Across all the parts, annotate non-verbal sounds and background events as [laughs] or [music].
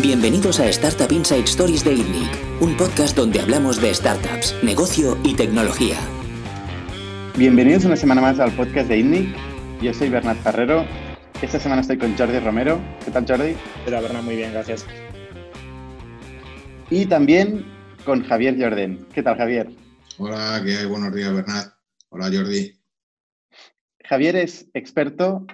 Bienvenidos a Startup Inside Stories de ITNIC, un podcast donde hablamos de startups, negocio y tecnología. Bienvenidos una semana más al podcast de ITNIC. Yo soy Bernat Ferrero. Esta semana estoy con Jordi Romero. ¿Qué tal, Jordi? Hola, Bernat, muy bien, gracias. Y también con Javier Jordén. ¿Qué tal, Javier? Hola, ¿qué hay? Buenos días, Bernat. Hola, Jordi. Javier es experto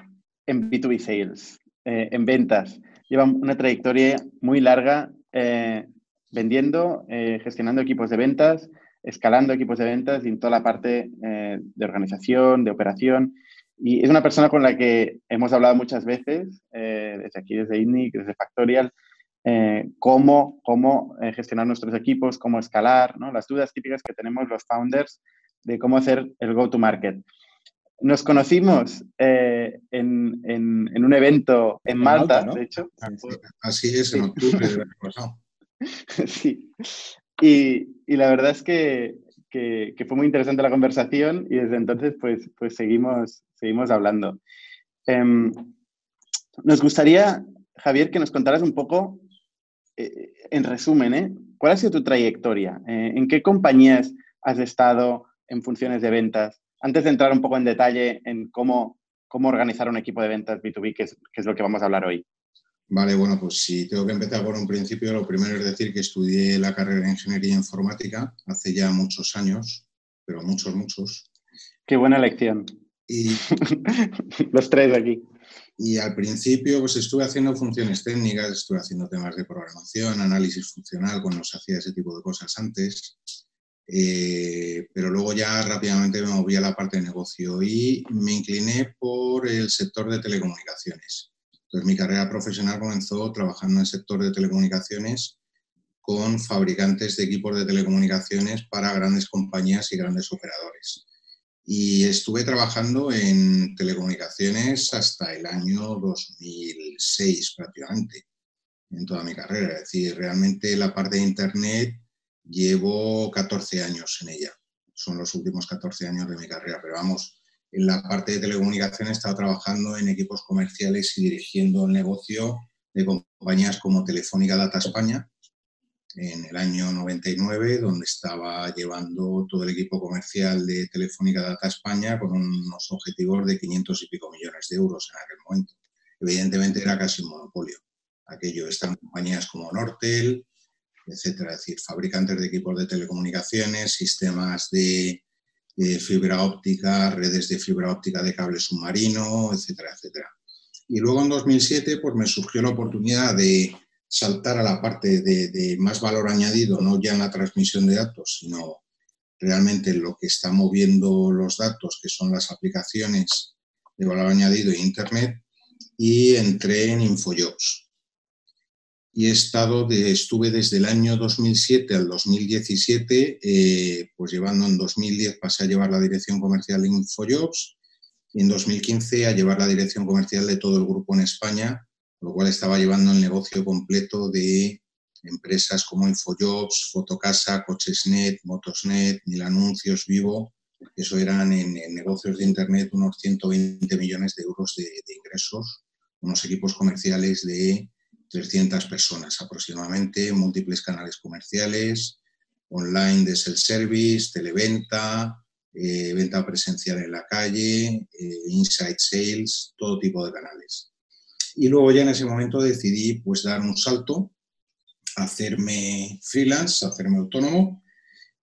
en B2B Sales, eh, en ventas lleva una trayectoria muy larga eh, vendiendo, eh, gestionando equipos de ventas, escalando equipos de ventas y en toda la parte eh, de organización, de operación. Y es una persona con la que hemos hablado muchas veces, desde aquí, desde INNIC, desde Factorial, cómo, cómo gestionar nuestros equipos, cómo escalar, ¿no? las dudas típicas que tenemos los founders de cómo hacer el go-to-market. Nos conocimos eh, en, en, un evento en, Malta, de hecho. Así es, en octubre del año [laughs] pasado. sí. Y, y, la verdad es que, que, fue muy interesante la conversación y desde entonces pues, pues seguimos, seguimos hablando. Em, nos gustaría, Javier, que nos contaras un poco, eh, en resumen, ¿eh? ¿cuál ha sido tu trayectoria? ¿En qué compañías has estado en funciones de ventas? Antes de entrar un poco en detalle en cómo, cómo organizar un equipo de ventas B2B, que es, que es lo que vamos a hablar hoy. Vale, bueno, pues si tengo que empezar por un principio, lo primero es decir que estudié la carrera de Ingeniería Informática hace ya muchos años, pero muchos, muchos. Qué buena elección. Y [laughs] los tres aquí. Y al principio pues estuve haciendo funciones técnicas, estuve haciendo temas de programación, análisis funcional cuando se hacía ese tipo de cosas antes. Eh, pero luego ya rápidamente me moví a la parte de negocio y me incliné por el sector de telecomunicaciones. Entonces mi carrera profesional comenzó trabajando en el sector de telecomunicaciones con fabricantes de equipos de telecomunicaciones para grandes compañías y grandes operadores. Y estuve trabajando en telecomunicaciones hasta el año 2006 prácticamente, en toda mi carrera. Es decir, realmente la parte de Internet Llevo 14 años en ella. Son los últimos 14 años de mi carrera, pero vamos, en la parte de telecomunicación he estado trabajando en equipos comerciales y dirigiendo el negocio de compañías como Telefónica Data España en el año 99, donde estaba llevando todo el equipo comercial de Telefónica Data España con unos objetivos de 500 y pico millones de euros en aquel momento. Evidentemente era casi un monopolio. Aquello están compañías como Nortel, etcétera. Es decir, fabricantes de equipos de telecomunicaciones, sistemas de, fibra óptica, redes de fibra óptica de cable submarino, etcétera, etcétera. Y luego en 2007 pues me surgió la oportunidad de saltar a la parte de, más valor añadido, no ya en la transmisión de datos, sino realmente en lo que está moviendo los datos, que son las aplicaciones de valor añadido e Internet, y entré en InfoJobs y he estado de, estuve desde el año 2007 al 2017, eh, pues llevando en 2010 pasé a llevar la dirección comercial de InfoJobs y en 2015 a llevar la dirección comercial de todo el grupo en España, lo cual estaba llevando el negocio completo de empresas como InfoJobs, Fotocasa, Cochesnet, Motosnet, Mil Anuncios, Vivo, eso eran en, negocios de Internet unos 120 millones de euros de, de ingresos, unos equipos comerciales de 300 personas aproximadamente, múltiples canales comerciales, online de self-service, televenta, eh, venta presencial en la calle, eh, inside sales, todo tipo de canales. Y luego ya en ese momento decidí pues dar un salto, hacerme freelance, hacerme autónomo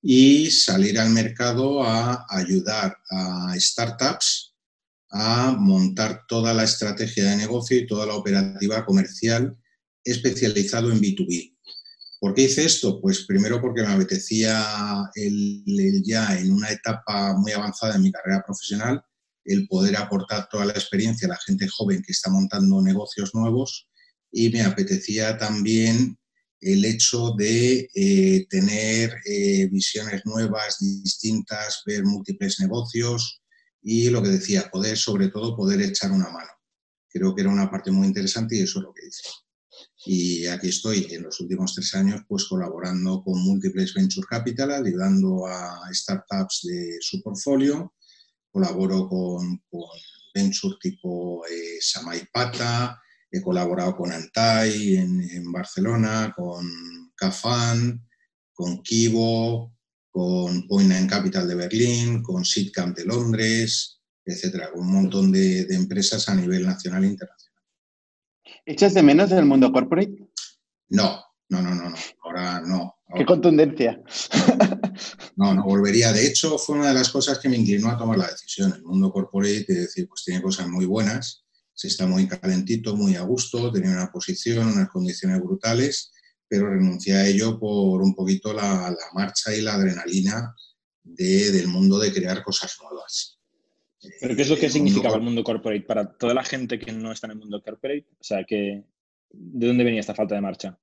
y salir al mercado a ayudar a startups a montar toda la estrategia de negocio y toda la operativa comercial especializado en B2B. ¿Por qué hice esto? Pues primero porque me apetecía el, ya en una etapa muy avanzada en mi carrera profesional el poder aportar toda la experiencia a la gente joven que está montando negocios nuevos y me apetecía también el hecho de eh, tener eh, visiones nuevas, distintas, ver múltiples negocios y lo que decía, poder sobre todo poder echar una mano. Creo que era una parte muy interesante y eso es lo que hice. Y aquí estoy en los últimos tres años pues colaborando con múltiples venture capital, ayudando a startups de su portfolio. Colaboro con, con venture tipo eh, Samaipata, he colaborado con Antai en, Barcelona, con Cafan, con Kibo, con Point and Capital de Berlín, con Sitcamp de Londres, etcétera, un montón de, de empresas a nivel nacional e internacional. ¿Echas de menos del mundo corporate? No, no, no, no, no. Ahora no. Qué contundencia. [laughs] No, no volvería. De hecho, fue una de las cosas que me inclinó a tomar la decisión. El mundo corporate, es decir, pues tiene cosas muy buenas, se está muy calentito, muy a gusto, tenía una posición, unas condiciones brutales, pero renuncié a ello por un poquito la, marcha y la adrenalina del mundo de crear cosas nuevas. ¿Pero qué es lo que significaba el mundo corporate para toda la gente que no está en el mundo corporate? O sea, que, ¿de dónde venía esta falta de marcha?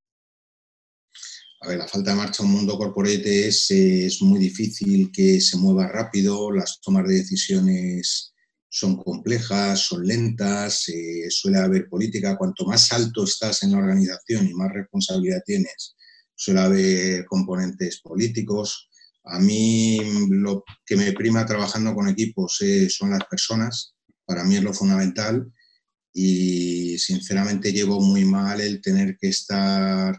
A ver, la falta de marcha en un mundo corporate es, es muy difícil que se mueva rápido, las tomas de decisiones son complejas, son lentas, eh, suele haber política. Cuanto más alto estás en la organización y más responsabilidad tienes, suele haber componentes políticos. A mí lo que me prima trabajando con equipos eh, son las personas, para mí es lo fundamental y sinceramente llevo muy mal el tener que estar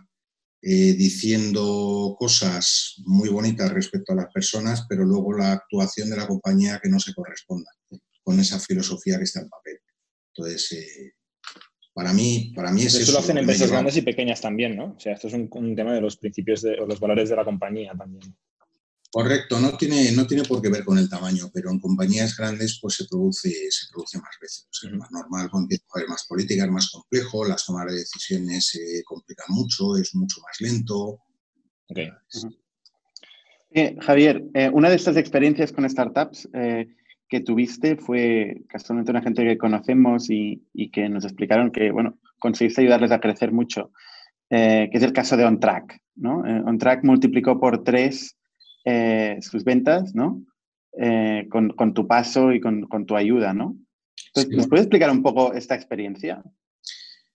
eh, diciendo cosas muy bonitas respecto a las personas, pero luego la actuación de la compañía que no se corresponda con esa filosofía que está en papel. Entonces, eh, para mí, para mí es eso. lo hacen empresas grandes y pequeñas también, ¿no? O sea, esto es un, tema de los principios o los valores de la compañía también. Correcto, no tiene, no tiene por qué ver con el tamaño, pero en compañías grandes pues se produce, se produce más veces. es más normal, empieza a haber más política, es más complejo, las tomas de decisiones se complican mucho, es mucho más lento. Okay. Eh, Javier, eh, una de estas experiencias con startups eh, que tuviste fue casualmente una gente que conocemos y, y, que nos explicaron que, bueno, conseguiste ayudarles a crecer mucho, que es el caso de OnTrack, ¿no? OnTrack multiplicó por tres eh, sus ventas, ¿no? Eh, con, tu paso y con, tu ayuda, ¿no? Entonces, ¿nos puedes explicar un poco esta experiencia?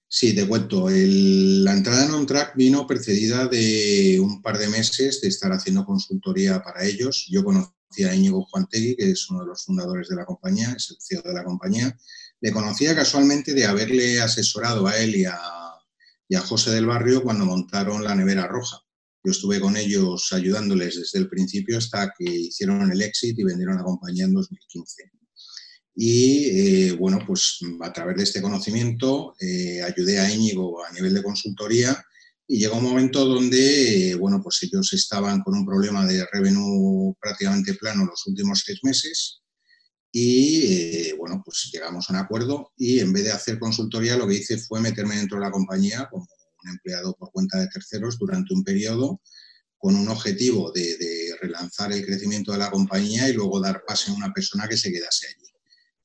Sí, te cuento. la entrada en OnTrack vino precedida de un par de meses de estar haciendo consultoría para ellos. Yo conocí a Íñigo Juantegui, que es uno de los fundadores de la compañía, es el CEO de la compañía. Le conocía casualmente de haberle asesorado a él y a, y a José del Barrio cuando montaron la nevera roja. Yo estuve con ellos ayudándoles desde el principio hasta que hicieron el exit y vendieron la compañía en 2015. Y eh, bueno, pues a través de este conocimiento eh, ayudé a Íñigo a nivel de consultoría y llegó un momento donde, eh, bueno, pues ellos estaban con un problema de revenue prácticamente plano los últimos seis meses y, bueno, pues llegamos a un acuerdo y en vez de hacer consultoría lo que hice fue meterme dentro de la compañía como empleado por cuenta de terceros durante un periodo con un objetivo de, relanzar el crecimiento de la compañía y luego dar pase a una persona que se quedase allí.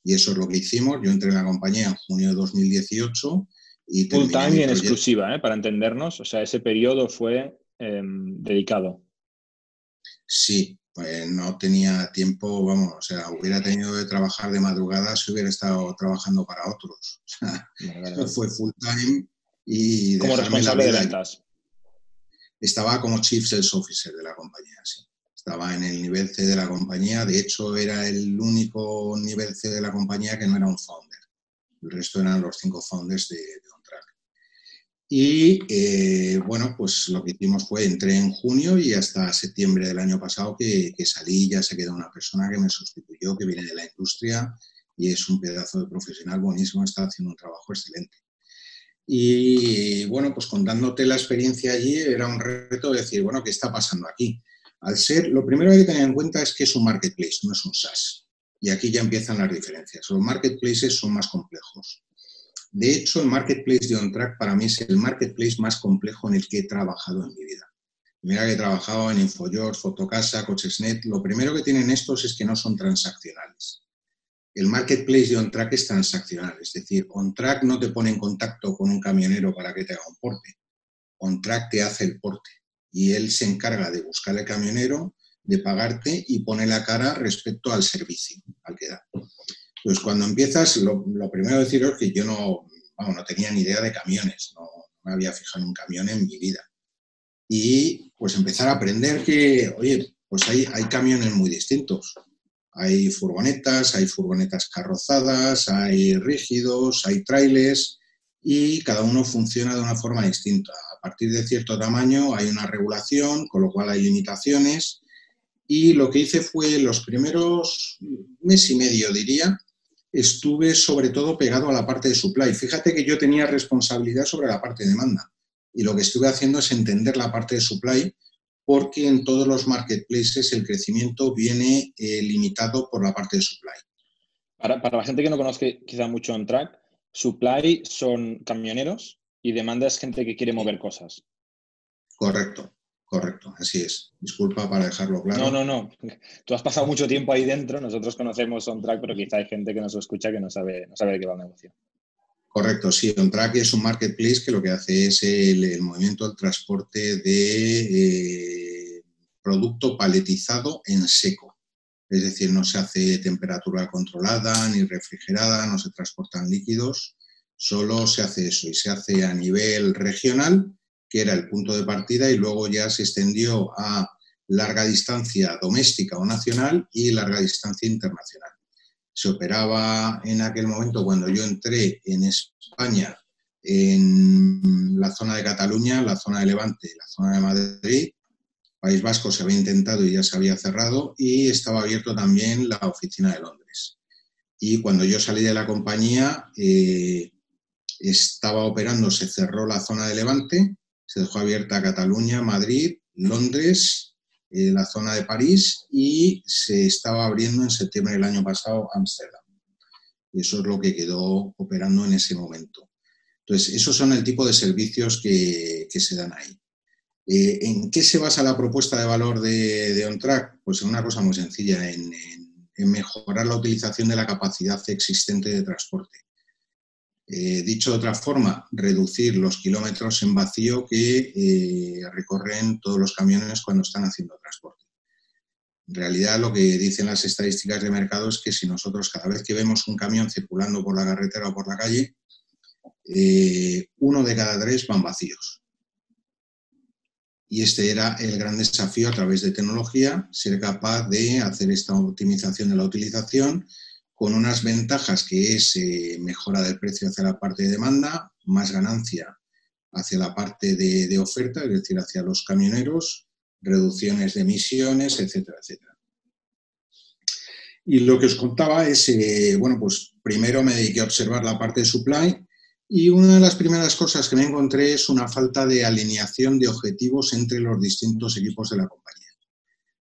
Y eso es lo que hicimos. Yo entré en la compañía en junio de 2018 y... Full time y en exclusiva, ¿eh? para entendernos. O sea, ese periodo fue em, dedicado. Sí, pues no tenía tiempo, vamos, o sea, hubiera tenido que trabajar de madrugada si hubiera estado trabajando para otros. [laughs] O sea, fue full time como responsable de ventas. Estaba como Chief Sales Officer de la compañía, sí. Estaba en el nivel C de la compañía. De hecho, era el único nivel C de la compañía que no era un founder. El resto eran los cinco founders de, de OnTrack. Y eh, bueno, pues lo que hicimos fue, entré en junio y hasta septiembre del año pasado que, que salí, ya se quedó una persona que me sustituyó, que viene de la industria y es un pedazo de profesional buenísimo, está haciendo un trabajo excelente. Y bueno, pues contándote la experiencia allí era un reto de decir, bueno, ¿qué está pasando aquí? Al ser, lo primero que hay que tener en cuenta es que es un marketplace, no es un SaaS. Y aquí ya empiezan las diferencias. Los marketplaces son más complejos. De hecho, el marketplace de OnTrack para mí es el marketplace más complejo en el que he trabajado en mi vida. Mira que he trabajado en InfoYours, Fotocasa, Cochesnet. Lo primero que tienen estos es que no son transaccionales el marketplace de OnTrack es transaccional, es decir, OnTrack no te pone en contacto con un camionero para que te haga un porte. OnTrack te hace el porte y él se encarga de buscar el camionero, de pagarte y pone la cara respecto al servicio al que da. Pues cuando empiezas, lo, primero que decir es que yo no, no tenía ni idea de camiones, no, me había fijado en un camión en mi vida. Y pues empezar a aprender que, oye, pues hay, hay camiones muy distintos. Hay furgonetas, hay furgonetas carrozadas, hay rígidos, hay trailers y cada uno funciona de una forma distinta. A partir de cierto tamaño hay una regulación, con lo cual hay limitaciones. Y lo que hice fue los primeros mes y medio, diría, estuve sobre todo pegado a la parte de supply. Fíjate que yo tenía responsabilidad sobre la parte de demanda y lo que estuve haciendo es entender la parte de supply porque en todos los marketplaces el crecimiento viene eh, limitado por la parte de supply. Para, para, la gente que no conozca quizá mucho on track, supply son camioneros y demanda es gente que quiere mover cosas. Correcto. Correcto, así es. Disculpa para dejarlo claro. No, no, no. Tú has pasado mucho tiempo ahí dentro. Nosotros conocemos OnTrack, pero quizá hay gente que nos escucha que no sabe, no sabe de qué va el negocio. Correcto, sí. OnTrack es un marketplace que lo que hace es el, movimiento, el transporte de eh, producto paletizado en seco. Es decir, no se hace temperatura controlada ni refrigerada, no se transportan líquidos, solo se hace eso y se hace a nivel regional que era el punto de partida, y luego ya se extendió a larga distancia doméstica o nacional y larga distancia internacional. Se operaba en aquel momento cuando yo entré en España, en la zona de Cataluña, la zona de Levante, la zona de Madrid. País Vasco se había intentado y ya se había cerrado y estaba abierto también la oficina de Londres. Y cuando yo salí de la compañía, eh, estaba operando, se cerró la zona de Levante se dejó abierta Cataluña, Madrid, Londres, eh, la zona de París y se estaba abriendo en septiembre del año pasado Ámsterdam. Eso es lo que quedó operando en ese momento. Entonces, esos son el tipo de servicios que, se dan ahí. Eh, ¿En qué se basa la propuesta de valor de, de OnTrack? Pues en una cosa muy sencilla, en mejorar la utilización de la capacidad existente de transporte. Eh, dicho de otra forma, reducir los kilómetros en vacío que eh, recorren todos los camiones cuando están haciendo transporte. En realidad, lo que dicen las estadísticas de mercado es que si nosotros cada vez que vemos un camión circulando por la carretera o por la calle, eh, uno de cada tres van vacíos. Y este era el gran desafío a través de tecnología, ser capaz de hacer esta optimización de la utilización con unas ventajas que es eh, mejora del precio hacia la parte de demanda, más ganancia hacia la parte de, oferta, es decir, hacia los camioneros, reducciones de emisiones, etcétera, etcétera. Y lo que os contaba es, eh, bueno, pues primero me dediqué a observar la parte de supply y una de las primeras cosas que me encontré es una falta de alineación de objetivos entre los distintos equipos de la compañía.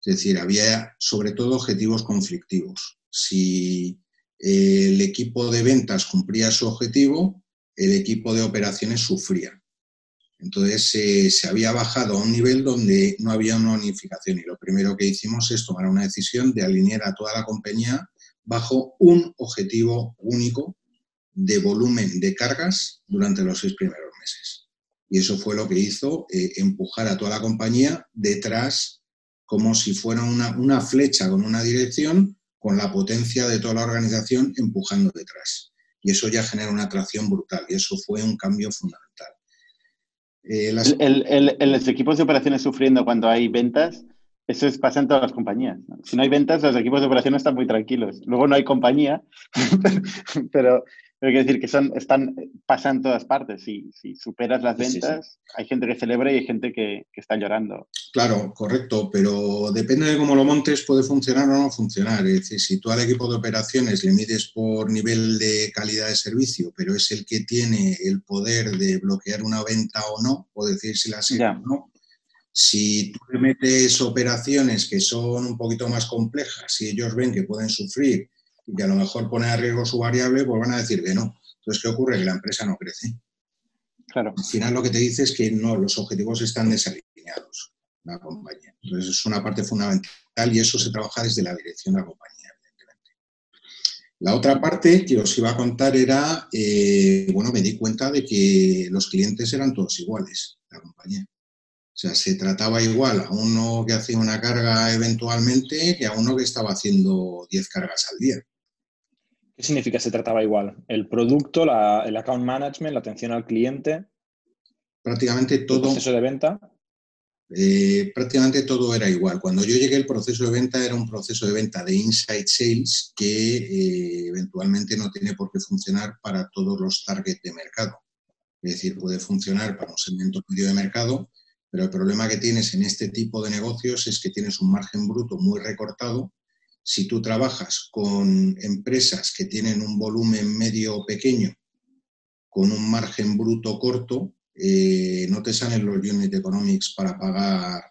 Es decir, había sobre todo objetivos conflictivos si el equipo de ventas cumplía su objetivo, el equipo de operaciones sufría. Entonces eh, se había bajado a un nivel donde no había una unificación y lo primero que hicimos es tomar una decisión de alinear a toda la compañía bajo un objetivo único de volumen de cargas durante los seis primeros meses. Y eso fue lo que hizo eh, empujar a toda la compañía detrás como si fuera una, una flecha con una dirección con la potencia de toda la organización empujando detrás. Y eso ya genera una atracción brutal y eso fue un cambio fundamental. Eh, el, los equipos de operaciones sufriendo cuando hay ventas, eso es, pasa en todas las compañías. Si no hay ventas, los equipos de operaciones están muy tranquilos. Luego no hay compañía, [laughs] pero, pero quiero decir que son, están, pasan en todas partes. Si, si superas las ventas, hay gente que celebra y hay gente que, que, está llorando. Claro, correcto, pero depende de cómo lo montes, puede funcionar o no funcionar. Es decir, si tú al equipo de operaciones le mides por nivel de calidad de servicio, pero es el que tiene el poder de bloquear una venta o no, o decir si la o no, si tú le metes operaciones que son un poquito más complejas y ellos ven que pueden sufrir y que a lo mejor pone a riesgo su variable, pues van a decir que no. Entonces, ¿qué ocurre? Que la empresa no crece. Claro. Al final lo que te dice es que no, los objetivos están desalineados, la compañía. Entonces, es una parte fundamental y eso se trabaja desde la dirección de la compañía, evidentemente. La otra parte que os iba a contar era, eh, bueno, me di cuenta de que los clientes eran todos iguales, la compañía. O sea, se trataba igual a uno que hacía una carga eventualmente que a uno que estaba haciendo 10 cargas al día. ¿Qué significa se trataba igual? ¿El producto, el account management, la atención al cliente? Prácticamente todo. ¿El proceso de venta? Eh, prácticamente todo era igual. Cuando yo llegué, el proceso de venta era un proceso de venta de inside sales que eh, eventualmente no tiene por qué funcionar para todos los targets de mercado. Es decir, puede funcionar para un segmento medio de mercado, pero el problema que tienes en este tipo de negocios es que tienes un margen bruto muy recortado. Si tú trabajas con empresas que tienen un volumen medio o pequeño, con un margen bruto corto, eh, no te salen los unit economics para pagar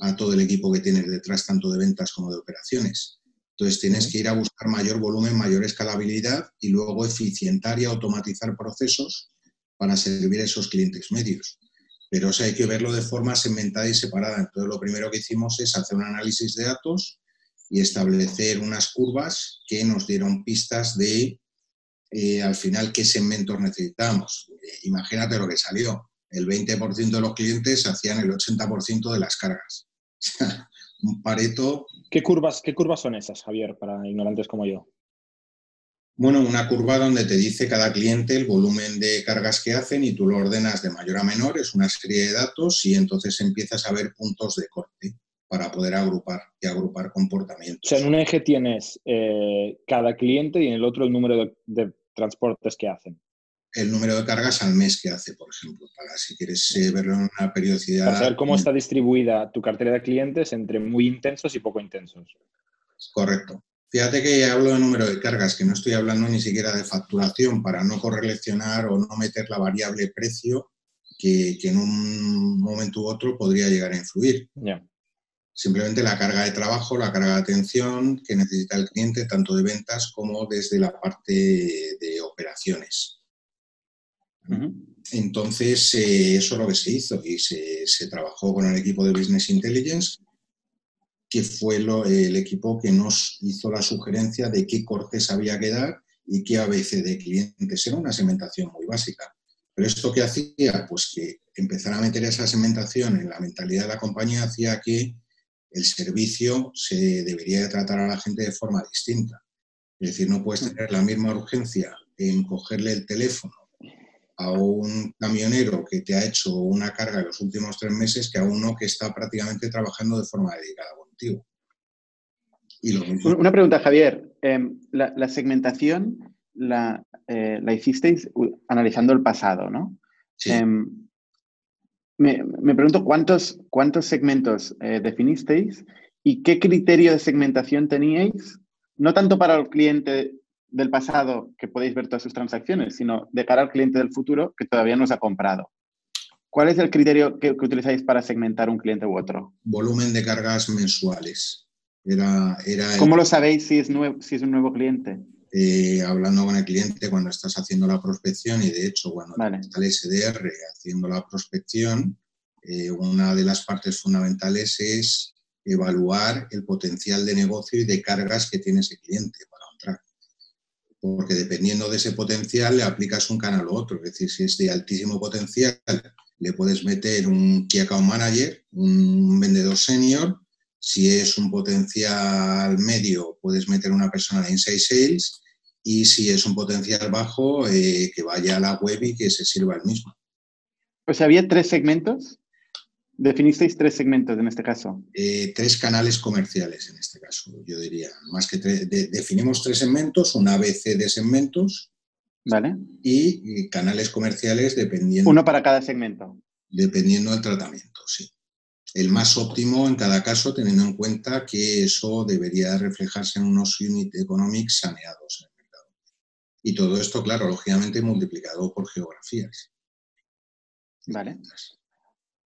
a todo el equipo que tienes detrás, tanto de ventas como de operaciones. Entonces tienes que ir a buscar mayor volumen, mayor escalabilidad y luego eficientar y automatizar procesos para servir a esos clientes medios. Pero hay que verlo de forma segmentada y separada. Entonces lo primero que hicimos es hacer un análisis de datos y establecer unas curvas que nos dieron pistas de eh, al final qué segmentos necesitamos. Eh, imagínate lo que salió. El 20% de los clientes hacían el 80% de las cargas. [laughs] un pareto. ¿Qué curvas, ¿Qué curvas son esas, Javier, para ignorantes como yo? Bueno, una curva donde te dice cada cliente el volumen de cargas que hacen y tú lo ordenas de mayor a menor, es una serie de datos y entonces empiezas a ver puntos de corte para poder agrupar y agrupar comportamientos. O sea, en un eje tienes eh, cada cliente y en el otro el número de transportes que hacen el número de cargas al mes que hace, por ejemplo, para si quieres eh, verlo en una periodicidad. Para saber cómo está distribuida tu cartera de clientes entre muy intensos y poco intensos. Correcto. Fíjate que hablo de número de cargas, que no estoy hablando ni siquiera de facturación para no correlacionar o no meter la variable precio que, en un momento u otro podría llegar a influir. Simplemente la carga de trabajo, la carga de atención que necesita el cliente, tanto de ventas como desde la parte de operaciones. Entonces, eh, eso es lo que se hizo y se, trabajó con el equipo de Business Intelligence, que fue el equipo que nos hizo la sugerencia de qué cortes había que dar y qué ABC de clientes. Era una segmentación muy básica. Pero esto que hacía, pues que empezar a meter esa segmentación en la mentalidad de la compañía hacía que el servicio se debería de tratar a la gente de forma distinta. Es decir, no puedes tener la misma urgencia en cogerle el teléfono a un camionero que te ha hecho una carga en los últimos tres meses que a uno que está prácticamente trabajando de forma dedicada contigo. Una pregunta, Javier. Em, la, segmentación la, eh, la, hicisteis analizando el pasado, ¿no? Sí. Em, me, pregunto cuántos, cuántos segmentos eh, definisteis y qué criterio de segmentación teníais, no tanto para el cliente del pasado que podéis ver todas sus transacciones, sino de cara al cliente del futuro que todavía no os ha comprado. ¿Cuál es el criterio que, utilizáis para segmentar un cliente u otro? Volumen de cargas mensuales. Era, era ¿Cómo lo sabéis si es, nuevo, si es un nuevo cliente? Eh, hablando con el cliente cuando estás haciendo la prospección y de hecho cuando está el SDR haciendo la prospección, eh, una de las partes fundamentales es evaluar el potencial de negocio y de cargas que tiene ese cliente porque dependiendo de ese potencial le aplicas un canal u otro. Es decir, si es de altísimo potencial, le puedes meter un Key Account Manager, un vendedor senior. Si es un potencial medio, puedes meter una persona de Inside Sales. Y si es un potencial bajo, eh, que vaya a la web y que se sirva el mismo. Pues había tres segmentos Definisteis tres segmentos en este caso. Eh, tres canales comerciales en este caso, yo diría. Más que definimos tres segmentos, un ABC de segmentos. Vale. Y, canales comerciales dependiendo. Uno para cada segmento. Dependiendo del tratamiento, sí. El más óptimo en cada caso, teniendo en cuenta que eso debería reflejarse en unos unit economics saneados en el mercado. Y todo esto, claro, lógicamente multiplicado por geografías. Vale.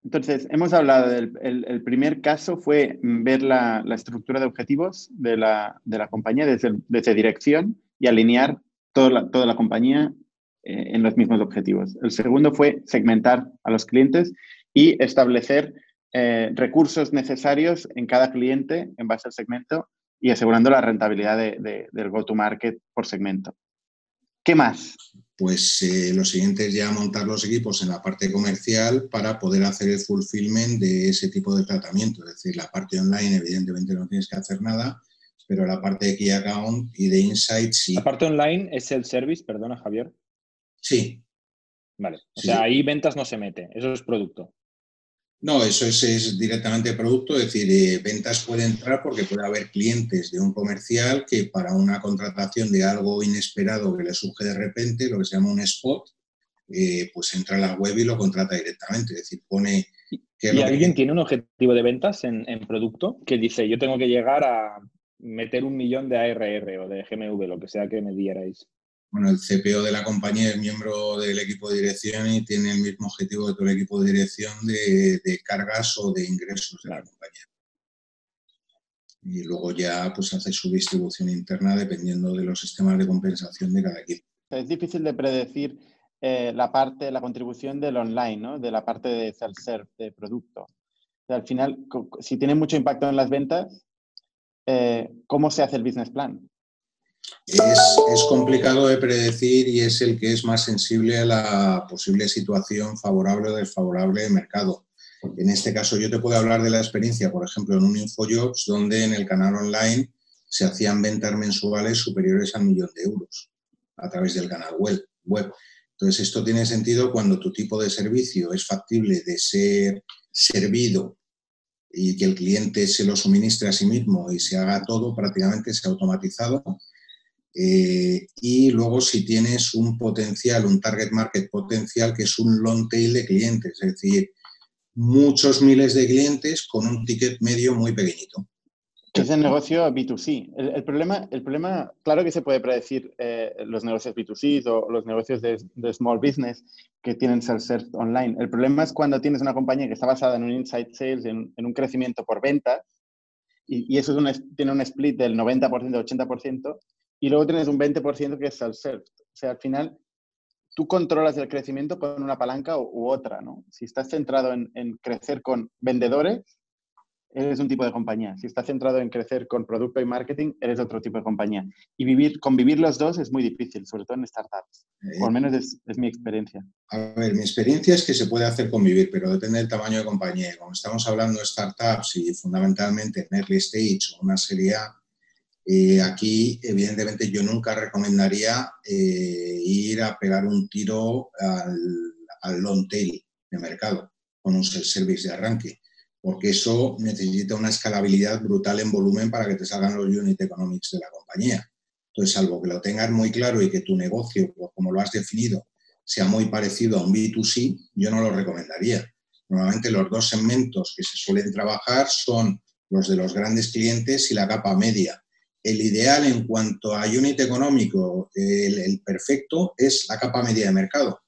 Entonces, hemos hablado del el, primer caso fue ver la, estructura de objetivos de la, compañía desde, desde, dirección y alinear toda la, toda la compañía eh, en los mismos objetivos. El segundo fue segmentar a los clientes y establecer eh, recursos necesarios en cada cliente en base al segmento y asegurando la rentabilidad del go-to-market por segmento. ¿Qué más? Pues eh, lo siguiente es ya montar los equipos en la parte comercial para poder hacer el fulfillment de ese tipo de tratamiento. Es decir, la parte online, evidentemente no tienes que hacer nada, pero la parte de Key Account y de Insights sí. La parte online es el service, perdona Javier. Sí. Vale. O sea, ahí ventas no se mete, eso es producto. No, eso es, directamente producto, es decir, eh, ventas puede entrar porque puede haber clientes de un comercial que para una contratación de algo inesperado que le surge de repente, lo que se llama un spot, eh, pues entra en la web y lo contrata directamente. Es decir, pone... ¿Y alguien tiene un objetivo de ventas en, producto que dice, yo tengo que llegar a meter un millón de ARR o de GMV, lo que sea que me dierais? Bueno, el CPO de la compañía es miembro del equipo de dirección y tiene el mismo objetivo que todo el equipo de dirección de, cargas o de ingresos de la compañía. Y luego ya pues hace su distribución interna dependiendo de los sistemas de compensación de cada equipo. Es difícil de predecir eh, la parte, la contribución del online, ¿no? de la parte de self-serve, de producto. al final, si tiene mucho impacto en las ventas, eh, ¿cómo se hace el business plan? Es, complicado de predecir y es el que es más sensible a la posible situación favorable o desfavorable del mercado. En este caso yo te puedo hablar de la experiencia, por ejemplo, en un InfoJobs, donde en el canal online se hacían ventas mensuales superiores al millón de euros a través del canal web. Entonces, esto tiene sentido cuando tu tipo de servicio es factible de ser servido y que el cliente se lo suministre a sí mismo y se haga todo, prácticamente se ha automatizado eh, y luego si tienes un potencial, un target market potencial, que es un long tail de clientes, es decir, muchos miles de clientes con un ticket medio muy pequeñito. Es el negocio B2C. El, problema, el problema, claro que se puede predecir eh, los negocios B2C o los negocios de, small business que tienen self-serve online. El problema es cuando tienes una compañía que está basada en un inside sales, en, un crecimiento por ventas, y, eso tiene un split del 90%, 80%, y luego tienes un 20% que es self-serve. O sea, al final, tú controlas el crecimiento con una palanca u, otra, ¿no? Si estás centrado en, crecer con vendedores, eres un tipo de compañía. Si estás centrado en crecer con producto y marketing, eres otro tipo de compañía. Y vivir, convivir los dos es muy difícil, sobre todo en startups. o al menos es, es, mi experiencia. A ver, mi experiencia es que se puede hacer convivir, pero depende del tamaño de compañía. Como estamos hablando de startups y fundamentalmente en early stage o una serie A, eh, aquí, evidentemente, yo nunca recomendaría eh, ir a pegar un tiro al, long tail de mercado con un service de arranque, porque eso necesita una escalabilidad brutal en volumen para que te salgan los unit economics de la compañía. Entonces, salvo que lo tengas muy claro y que tu negocio, como lo has definido, sea muy parecido a un B2C, yo no lo recomendaría. Normalmente los dos segmentos que se suelen trabajar son los de los grandes clientes y la capa media el ideal en cuanto a unit económico, el, perfecto, es la capa media de mercado.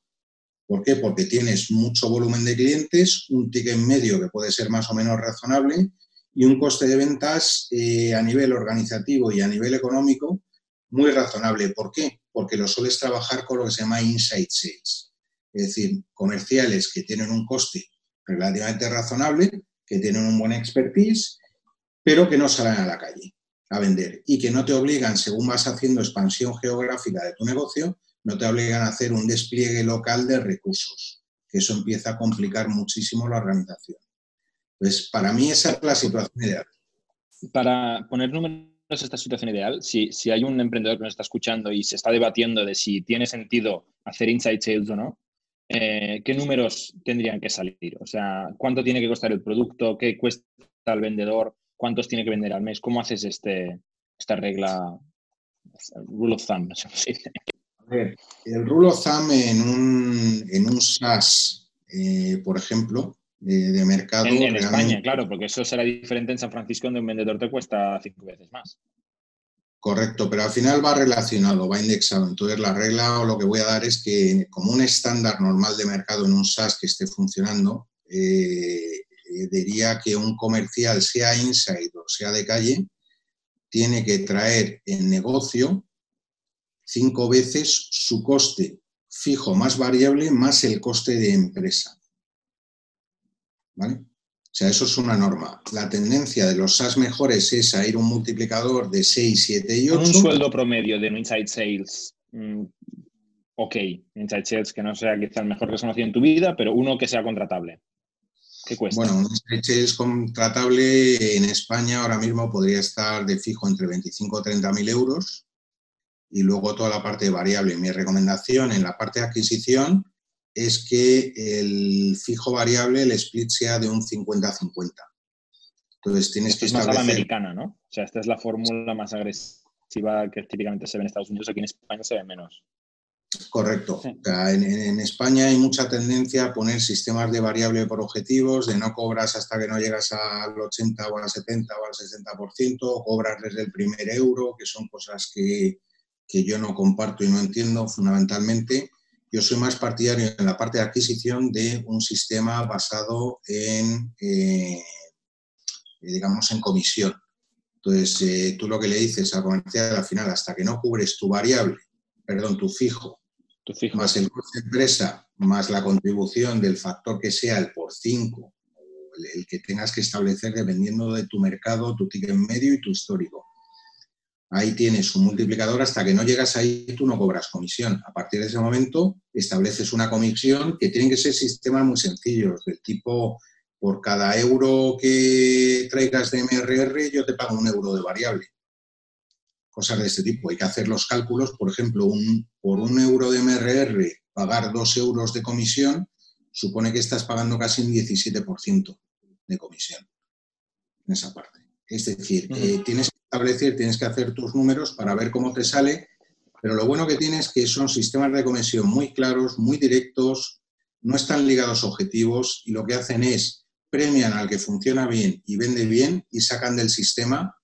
¿Por qué? Porque tienes mucho volumen de clientes, un ticket medio que puede ser más o menos razonable y un coste de ventas eh, a nivel organizativo y a nivel económico muy razonable. ¿Por qué? Porque lo sueles trabajar con lo que se llama inside sales, es decir, comerciales que tienen un coste relativamente razonable, que tienen un buen expertise, pero que no salen a la calle a vender y que no te obligan, según vas haciendo expansión geográfica de tu negocio, no te obligan a hacer un despliegue local de recursos, que eso empieza a complicar muchísimo la organización. Pues para mí esa es la situación ideal. Para poner números a esta situación ideal, si, si hay un emprendedor que nos está escuchando y se está debatiendo de si tiene sentido hacer inside sales o no, eh, ¿qué números tendrían que salir? O sea, ¿cuánto tiene que costar el producto? ¿Qué cuesta al vendedor? Cuántos tiene que vender al mes. ¿Cómo haces este, esta regla, rule of thumb? A ver, el rule of thumb en un, en un SaaS, eh, por ejemplo, de, mercado. En, España, claro, porque eso será diferente en San Francisco, donde un vendedor te cuesta cinco veces más. Correcto, pero al final va relacionado, va indexado. Entonces la regla o lo que voy a dar es que como un estándar normal de mercado en un SaaS que esté funcionando, eh, eh, diría que un comercial, sea inside o sea de calle, tiene que traer en negocio cinco veces su coste fijo más variable más el coste de empresa. ¿Vale? O sea, eso es una norma. La tendencia de los SaaS mejores es a ir un multiplicador de 6, 7 y 8. Un sueldo promedio de un inside sales. Mm, ok, inside sales que no sea quizá el mejor que has conocido en tu vida, pero uno que sea contratable. Bueno, un es contratable en España ahora mismo podría estar de fijo entre 25 o 30 mil euros y luego toda la parte variable. Mi recomendación en la parte de adquisición es que el fijo variable, el split sea de un 50-50. Entonces tienes que establecer... Es más la americana, ¿no? O sea, esta es la fórmula más agresiva que típicamente se ve en Estados Unidos, aquí en España se ve menos. Correcto. en, España hay mucha tendencia a poner sistemas de variable por objetivos, de no cobras hasta que no llegas al 80 o al 70 o al 60%, cobras desde el primer euro, que son cosas que, yo no comparto y no entiendo fundamentalmente. Yo soy más partidario en la parte de adquisición de un sistema basado en, eh, digamos, en comisión. Entonces, eh, tú lo que le dices al comercial al final, hasta que no cubres tu variable, perdón, tu fijo, más el coste empresa, más la contribución del factor que sea el por 5, el, que tengas que establecer dependiendo de tu mercado, tu ticket medio y tu histórico. Ahí tienes un multiplicador, hasta que no llegas ahí tú no cobras comisión. A partir de ese momento estableces una comisión que tienen que ser sistemas muy sencillos, del tipo por cada euro que traigas de MRR yo te pago un euro de variable cosas de este tipo. Hay que hacer los cálculos, por ejemplo, un, por un euro de MRR, pagar dos euros de comisión, supone que estás pagando casi un 17% de comisión en esa parte. Es decir, eh, tienes que establecer, tienes que hacer tus números para ver cómo te sale, pero lo bueno que tienes es que son sistemas de comisión muy claros, muy directos, no están ligados a objetivos y lo que hacen es premian al que funciona bien y vende bien y sacan del sistema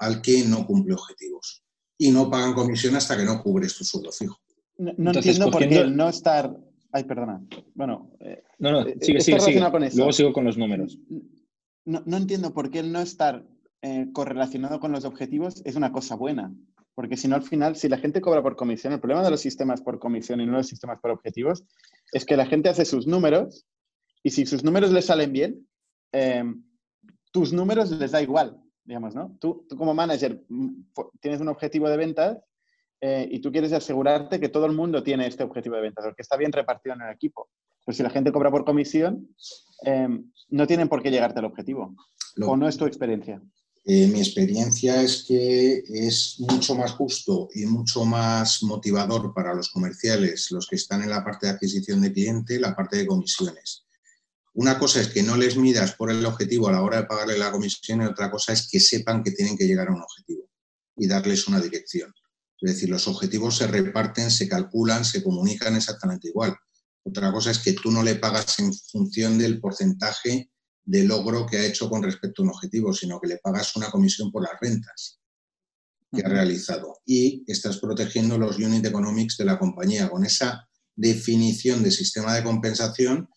al que no cumple objetivos. Y no pagan comisión hasta que no cubres tu sueldo fijo. No, entiendo por qué no estar. Ay, perdona. Bueno. Eh, no, no, eh, sigue, sigue, sigue. Luego sigo con los números. No, entiendo por qué el no estar eh, correlacionado con los objetivos es una cosa buena. Porque si no, al final, si la gente cobra por comisión, el problema de los sistemas por comisión y no los sistemas por objetivos es que la gente hace sus números y si sus números les salen bien, tus números les da igual digamos, ¿no? Tú, tú como manager mm, tienes un objetivo de ventas eh, y tú quieres asegurarte que todo el mundo tiene este objetivo de ventas, que está bien repartido en el equipo. Pues si la gente cobra por comisión, em, no tienen por qué llegarte al objetivo. ¿O no es tu experiencia? Eh, mi experiencia es que es mucho más justo y mucho más motivador para los comerciales, los que están en la parte de adquisición de cliente, la parte de comisiones. Una cosa es que no les midas por el objetivo a la hora de pagarle la comisión y otra cosa es que sepan que tienen que llegar a un objetivo y darles una dirección. Es decir, los objetivos se reparten, se calculan, se comunican exactamente igual. Otra cosa es que tú no le pagas en función del porcentaje de logro que ha hecho con respecto a un objetivo, sino que le pagas una comisión por las rentas que ha realizado. Y estás protegiendo los unit economics de la compañía. Con esa definición de sistema de compensación,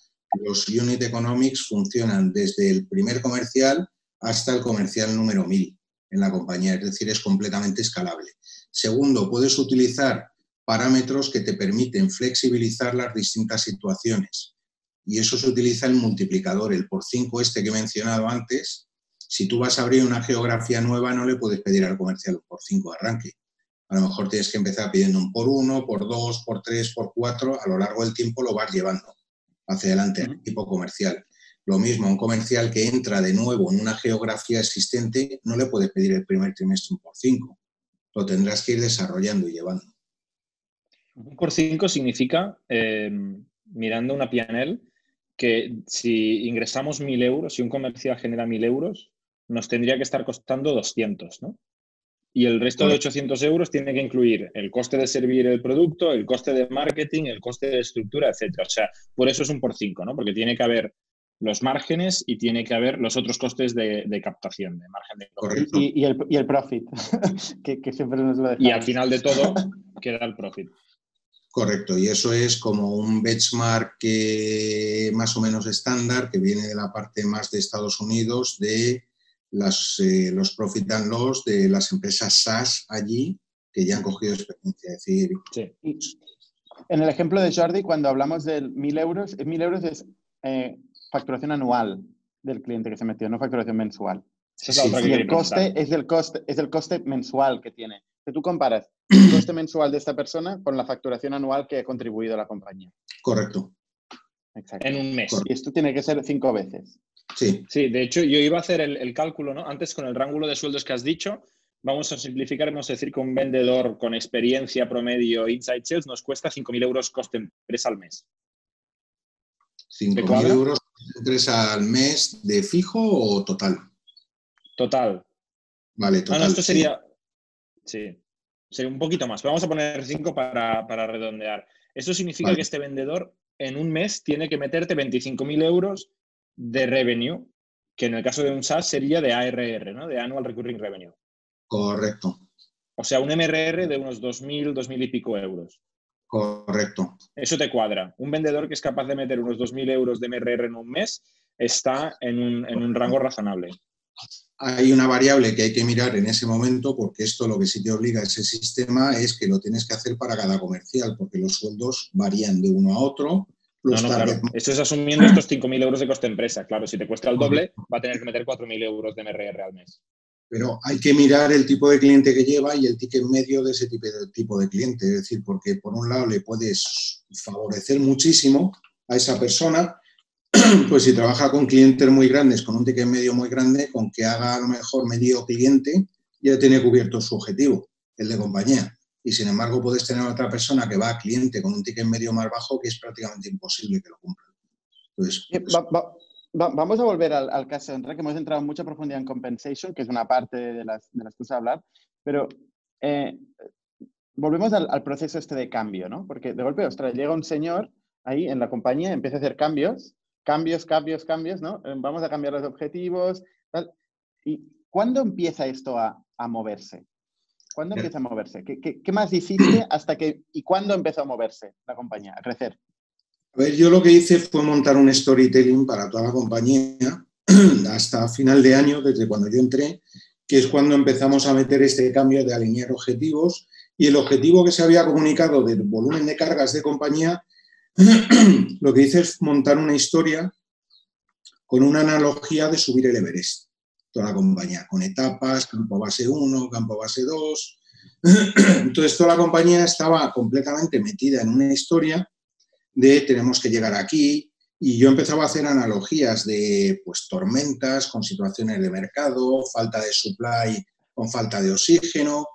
los unit economics funcionan desde el primer comercial hasta el comercial número 1000 en la compañía, es decir, es completamente escalable. Segundo, puedes utilizar parámetros que te permiten flexibilizar las distintas situaciones. Y eso se utiliza el multiplicador, el por 5 este que he mencionado antes. Si tú vas a abrir una geografía nueva, no le puedes pedir al comercial por 5 arranque. A lo mejor tienes que empezar pidiendo un por 1, por 2, por 3, por 4. A lo largo del tiempo lo vas llevando hacia adelante el equipo comercial. Lo mismo, un comercial que entra de nuevo en una geografía existente, no le puede pedir el primer trimestre un por cinco. Lo tendrás que ir desarrollando y llevando. Un por cinco significa, em, mirando una PNL, que si ingresamos mil euros, si un comercial genera mil euros, nos tendría que estar costando 200, ¿no? Y el resto de 800 euros tiene que incluir el coste de servir el producto, el coste de marketing, el coste de estructura, etcétera. O sea, por eso es un por cinco, ¿no? Porque tiene que haber los márgenes y tiene que haber los otros costes de, captación, de margen de Correcto. Y, el, y, el, profit, [laughs] que, siempre nos lo Y al final de todo [laughs] queda el profit. Correcto, y eso es como un benchmark que, más o menos estándar que viene de la parte más de Estados Unidos de eh, los profit and loss de las empresas SaaS allí que ya han cogido experiencia. decir, En el ejemplo de Jordi, cuando hablamos de 1.000 euros, 1.000 euros es eh, facturación anual del cliente que se metió, no facturación mensual. y el coste es el coste, es el coste mensual que tiene. Que tú comparas [clears throat] el coste mensual de esta persona con la facturación anual que ha contribuido a la compañía. Correcto. Exacto. En un mes. Y esto tiene que ser cinco veces. Sí. Sí, de hecho, yo iba a hacer el, cálculo, ¿no? Antes con el rángulo de sueldos que has dicho, vamos a simplificar, vamos a decir que un vendedor con experiencia promedio Inside Sales nos cuesta 5.000 euros coste empresa al mes. 5.000 euros empresa al mes de fijo o total? Total. Vale, total. Ah, esto sería. Sí. Sería un poquito más. vamos a poner 5 para, para redondear. Eso significa que este vendedor en un mes tiene que meterte 25.000 euros de revenue, que en el caso de un SaaS sería de ARR, ¿no? De Annual Recurring Revenue. Correcto. O sea, un MRR de unos 2.000, 2.000 y pico euros. Correcto. Eso te cuadra. Un vendedor que es capaz de meter unos 2.000 euros de MRR en un mes está en un, en un rango razonable. Hay una variable que hay que mirar en ese momento porque esto lo que sí te obliga a ese sistema es que lo tienes que hacer para cada comercial porque los sueldos varían de uno a otro. No, no, claro. Esto es asumiendo estos [laughs] 5.000 euros de coste empresa. Claro, si te cuesta el doble, va a tener que meter 4.000 euros de MRR al mes. Pero hay que mirar el tipo de cliente que lleva y el ticket medio de ese tipo de, tipo de cliente. Es decir, porque por un lado le puedes favorecer muchísimo a esa persona [clears throat] pues si trabaja con clientes muy grandes, con un ticket medio muy grande, con que haga a lo mejor medio cliente, ya tiene cubierto su objetivo, el de compañía. Y sin embargo, puedes tener otra persona que va a cliente con un ticket medio más bajo que es prácticamente imposible que lo cumpla. Entonces, pues vamos a volver al, caso de que hemos entrado en mucha profundidad en compensation, que es una parte de las, de las que a hablar, pero eh, volvemos al, al, proceso este de cambio, ¿no? Porque de golpe, ostras, llega un señor ahí en la compañía, empieza a hacer cambios cambios, cambios, cambios, ¿no? Eh, vamos a cambiar los objetivos. Tal. ¿Y cuándo empieza esto a, moverse? ¿Cuándo empieza a moverse? ¿Qué, más hiciste [clears throat] hasta que... ¿Y cuándo empezó a moverse la compañía, a crecer? A ver, yo lo que hice fue montar un storytelling para toda la compañía [clears throat] hasta final de año, desde cuando yo entré, que es cuando empezamos a meter este cambio de alinear objetivos y el objetivo que se había comunicado del volumen de cargas de compañía [clears throat] lo que hice es montar una historia con una analogía de subir el Everest, toda la compañía, con etapas, campo base 1, campo base 2. [clears throat] Entonces, toda la compañía estaba completamente metida en una historia de tenemos que llegar aquí, y yo empezaba a hacer analogías de pues, tormentas con situaciones de mercado, falta de supply con falta de oxígeno,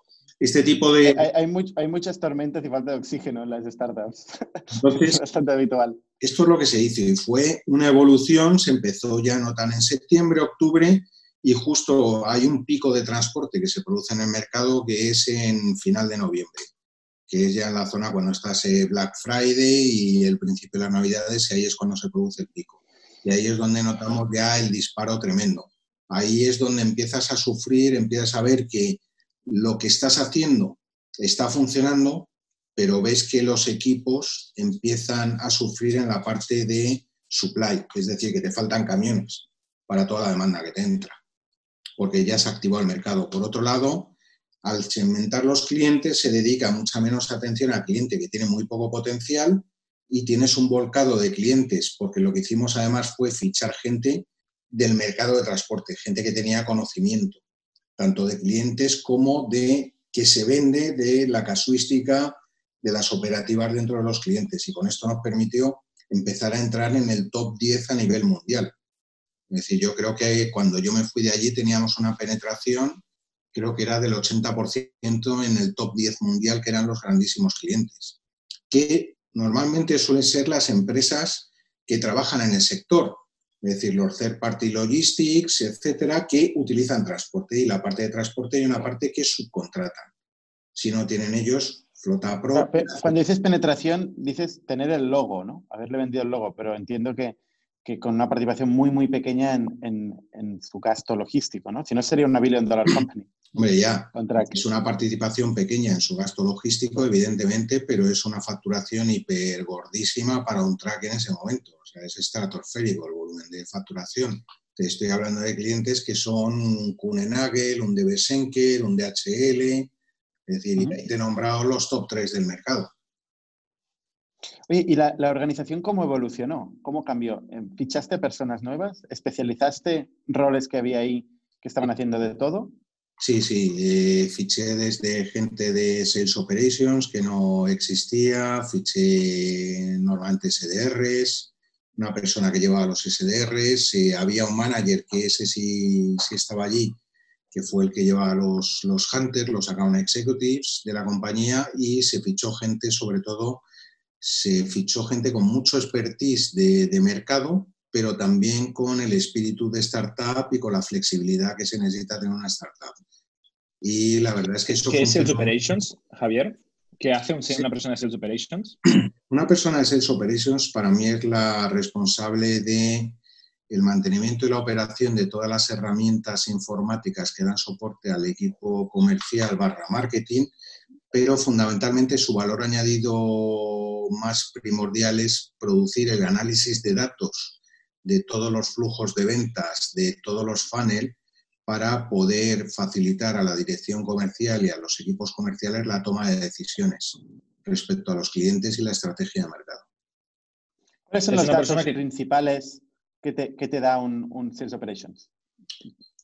este tipo de... Hay, hay, muchas tormentas y falta de oxígeno en las startups. Entonces, [laughs] es bastante habitual. Esto es lo que se hizo y fue una evolución, se empezó ya no tan en septiembre, octubre, y justo hay un pico de transporte que se produce en el mercado que es en final de noviembre, que es ya en la zona cuando está ese Black Friday y el principio de las Navidades, y ahí es cuando se produce el pico. Y ahí es donde notamos ya el disparo tremendo. Ahí es donde empiezas a sufrir, empiezas a ver que lo que estás haciendo está funcionando, pero ves que los equipos empiezan a sufrir en la parte de supply, es decir, que te faltan camiones para toda la demanda que te entra, porque ya se activó el mercado. Por otro lado, al segmentar los clientes se dedica mucha menos atención al cliente que tiene muy poco potencial y tienes un volcado de clientes, porque lo que hicimos además fue fichar gente del mercado de transporte, gente que tenía conocimiento tanto de clientes como de que se vende de la casuística de las operativas dentro de los clientes. Y con esto nos permitió empezar a entrar en el top 10 a nivel mundial. Es decir, yo creo que cuando yo me fui de allí teníamos una penetración, creo que era del 80% en el top 10 mundial, que eran los grandísimos clientes, que normalmente suelen ser las empresas que trabajan en el sector, es decir, los third party logistics, etcétera, que utilizan transporte y la parte de transporte hay una parte que subcontratan. Si no tienen ellos flota propia. Cuando dices penetración, dices tener el logo, ¿no? Haberle vendido el logo, pero entiendo que, con una participación muy, muy pequeña en, su gasto logístico, ¿no? Si no, sería una billion dollar company. Hombre, ya, es una participación pequeña en su gasto logístico, evidentemente, pero es una facturación hiper gordísima para un track en ese momento. O sea, es estratosférico el volumen de facturación. Te estoy hablando de clientes que son un Kunenagel, un DB Schenker, un DHL, es decir, te he nombrado los top 3 del mercado. ¿Y la, organización cómo evolucionó? ¿Cómo cambió? ¿Fichaste personas nuevas? ¿Especializaste roles que había ahí que estaban haciendo de todo? Sí, sí, eh, fiché desde gente de Sales Operations que no existía, fiché normalmente SDRs, una persona que llevaba los SDRs, eh, había un manager que ese sí, sí, estaba allí, que fue el que llevaba los, los hunters, los account executives de la compañía y se fichó gente, sobre todo, se fichó gente con mucho expertise de, de mercado, pero también con el espíritu de startup y con la flexibilidad que se necesita tener una startup. Y la verdad es que eso... ¿Qué es el Operations, Javier? ¿Qué hace una persona de Sales Operations? [clears throat] Una persona de Sales Operations para mí es la responsable de el mantenimiento y la operación de todas las herramientas informáticas que dan soporte al equipo comercial barra marketing, pero fundamentalmente su valor añadido más primordial es producir el análisis de datos de todos los flujos de ventas, de todos los funnels, para poder facilitar a la dirección comercial y a los equipos comerciales la toma de decisiones respecto a los clientes y la estrategia de mercado. ¿Cuáles son los datos principales que te, da un, Sales Operations?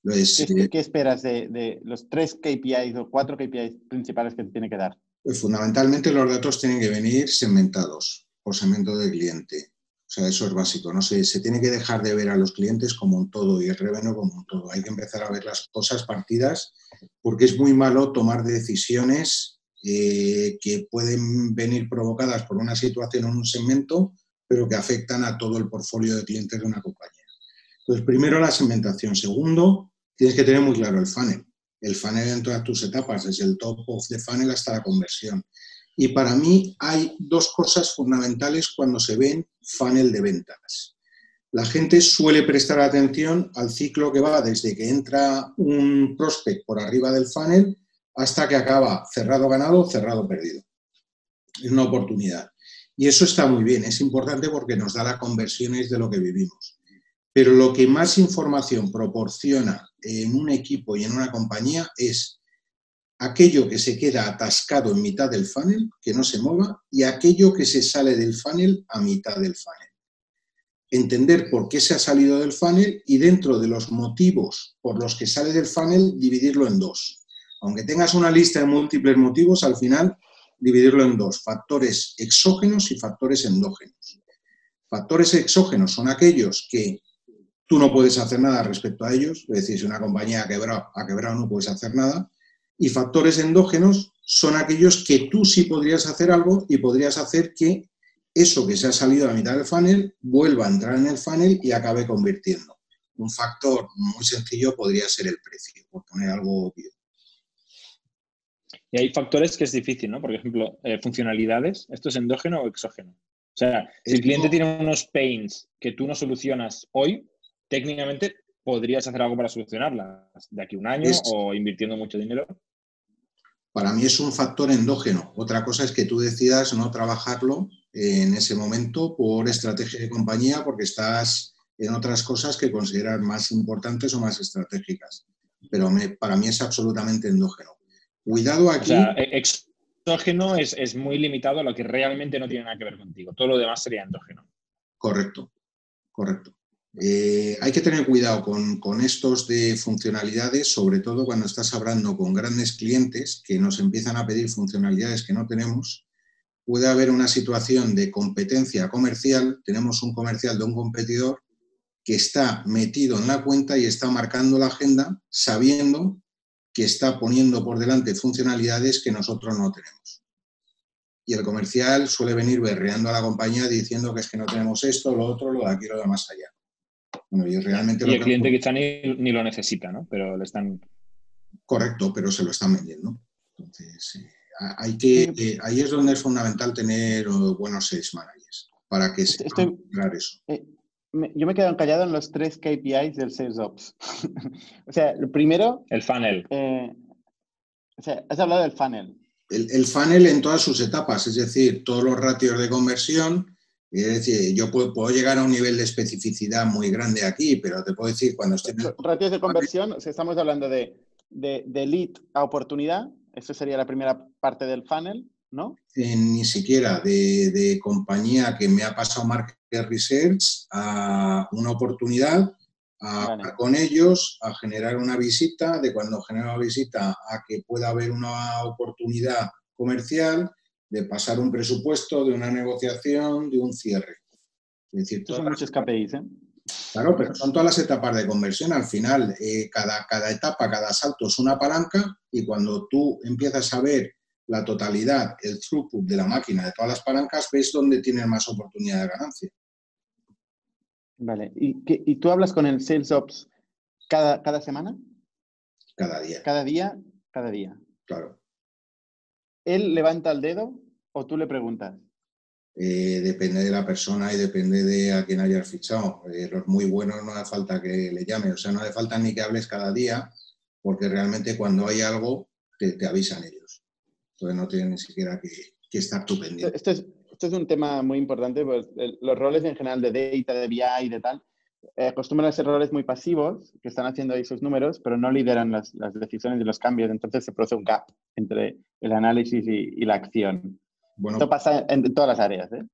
¿Qué, esperas de, los tres KPIs o cuatro KPIs principales que te tiene que dar? Pues fundamentalmente los datos tienen que venir segmentados por segmento de cliente. O sea, eso es básico. No se, se tiene que dejar de ver a los clientes como un todo y el revenue como un todo. Hay que empezar a ver las cosas partidas porque es muy malo tomar decisiones eh, que pueden venir provocadas por una situación en un segmento pero que afectan a todo el portfolio de clientes de una compañía. Entonces, primero la segmentación. Segundo, tienes que tener muy claro el funnel. El funnel en todas tus etapas, desde el top of the funnel hasta la conversión. Y para mí hay dos cosas fundamentales cuando se ven funnel de ventas. La gente suele prestar atención al ciclo que va desde que entra un prospect por arriba del funnel hasta que acaba cerrado ganado, cerrado perdido. Es una oportunidad. Y eso está muy bien, es importante porque nos da las conversiones de lo que vivimos. Pero lo que más información proporciona en un equipo y en una compañía es aquello que se queda atascado en mitad del funnel, que no se mueva, y aquello que se sale del funnel a mitad del funnel. Entender por qué se ha salido del funnel y dentro de los motivos por los que sale del funnel, dividirlo en dos. Aunque tengas una lista de múltiples motivos, al final dividirlo en dos, factores exógenos y factores endógenos. Factores exógenos son aquellos que tú no puedes hacer nada respecto a ellos, es decir, si una compañía ha quebrado, ha quebrado no puedes hacer nada, y factores endógenos son aquellos que tú sí podrías hacer algo y podrías hacer que eso que se ha salido a la mitad del funnel vuelva a entrar en el funnel y acabe convirtiendo. Un factor muy sencillo podría ser el precio, por poner algo obvio. Y hay factores que es difícil, ¿no? Por ejemplo, eh, funcionalidades, ¿esto es endógeno o exógeno? O sea, si el cliente tiene unos pains que tú no solucionas hoy, técnicamente podrías hacer algo para solucionarlas de aquí a un año o invirtiendo mucho dinero. Para mí es un factor endógeno. Otra cosa es que tú decidas no trabajarlo en ese momento por estrategia de compañía porque estás en otras cosas que consideras más importantes o más estratégicas. Pero para mí es absolutamente endógeno. Cuidado aquí. O sea, e-, exógeno es, muy limitado a lo que realmente no tiene nada que ver contigo. Todo lo demás sería endógeno. Correcto, correcto. Eh, hay que tener cuidado con, con, estos de funcionalidades, sobre todo cuando estás hablando con grandes clientes que nos empiezan a pedir funcionalidades que no tenemos. Puede haber una situación de competencia comercial. Tenemos un comercial de un competidor que está metido en la cuenta y está marcando la agenda sabiendo que está poniendo por delante funcionalidades que nosotros no tenemos. Y el comercial suele venir berreando a la compañía diciendo que es que no tenemos esto, lo otro, lo de aquí, lo de más allá. Y realmente y el cliente quizá ni, ni, lo necesita, ¿no? Pero le están... Correcto, pero se lo están vendiendo. Entonces, eh, hay que, eh, ahí es donde es fundamental tener uh, buenos sales managers para que se pueda lograr eso. Eh, yo me quedo callado en los tres KPIs del Sales Ops. [laughs] o sea, lo primero... El funnel. Eh, o sea, has hablado del funnel. El, funnel en todas sus etapas, es decir, todos los ratios de conversión. Es decir, yo puedo, llegar a un nivel de especificidad muy grande aquí, pero te puedo decir cuando esté... Ratios de conversión, sea, estamos hablando de, de, de lead a oportunidad, esa sería la primera parte del funnel. ¿no? ni siquiera de, compañía que me ha pasado market research a una oportunidad, a con ellos, a generar una visita, de cuando genera una visita a que pueda haber una oportunidad comercial, de pasar un presupuesto, de una negociación, de un cierre. Es decir, son muchos KPIs, ¿eh? Claro, pero son todas las etapas de conversión. Al final, eh, cada, cada etapa, cada salto es una palanca y cuando tú empiezas a ver la totalidad, el throughput de la máquina de todas las palancas, ves dónde tienes más oportunidad de ganancia. Vale. ¿Y, tú hablas con el Sales Ops cada, cada semana? Cada día. Cada día, cada día. Claro. ¿Él levanta el dedo o tú le preguntas? Eh, depende de la persona y depende de a quién hayas fichado. Eh, los muy buenos no hace falta que le llame, o sea, no hace falta ni que hables cada día, porque realmente cuando hay algo te, avisan ellos. Entonces no tienen ni siquiera que, estar tú pendiente. Esto es, esto es un tema muy importante, pues, los roles en general de data, de BI y de tal, acostumbran a ser roles muy pasivos, que están haciendo ahí sus números, pero no lideran las, las decisiones y los cambios, entonces se produce un gap entre el análisis y la acción. Esto pasa en todas las áreas. ¿eh?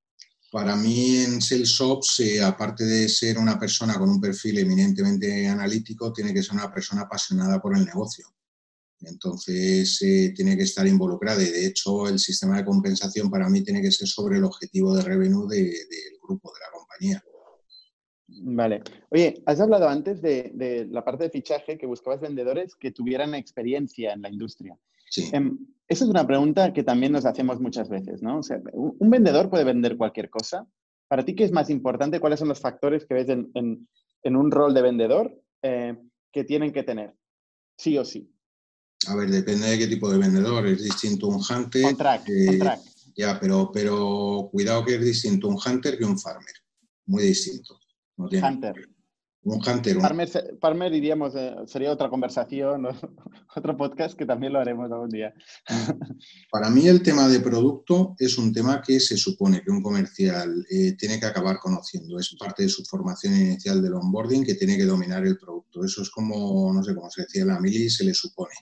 Para mí en SalesOps, eh, aparte de ser una persona con un perfil eminentemente analítico, tiene que ser una persona apasionada por el negocio. Entonces, eh, tiene que estar involucrada y de hecho el sistema de compensación para mí tiene que ser sobre el objetivo de revenue del grupo, de la compañía. Vale. Oye, has hablado antes de, de, la parte de fichaje que buscabas vendedores que tuvieran experiencia en la industria. Sí. Em, esa es una pregunta que también nos hacemos muchas veces, ¿no? O sea, un vendedor puede vender cualquier cosa. Para ti, ¿qué es más importante? ¿Cuáles son los factores que ves en, un rol de vendedor eh, que tienen que tener? Sí o sí. A ver, depende de qué tipo de vendedor. Es distinto un hunter. Contract, contract. Ya, pero, pero cuidado que es distinto un hunter que un farmer. Muy distinto. Hunter. Un hunter. Farmer, diríamos, eh, sería otra conversación, [laughs] otro podcast que también lo haremos algún día. [laughs] Para mí el tema de producto es un tema que se supone que un comercial eh, tiene que acabar conociendo. Es parte de su formación inicial del onboarding que tiene que dominar el producto. Eso es como, no sé cómo se decía en la mili, se le supone.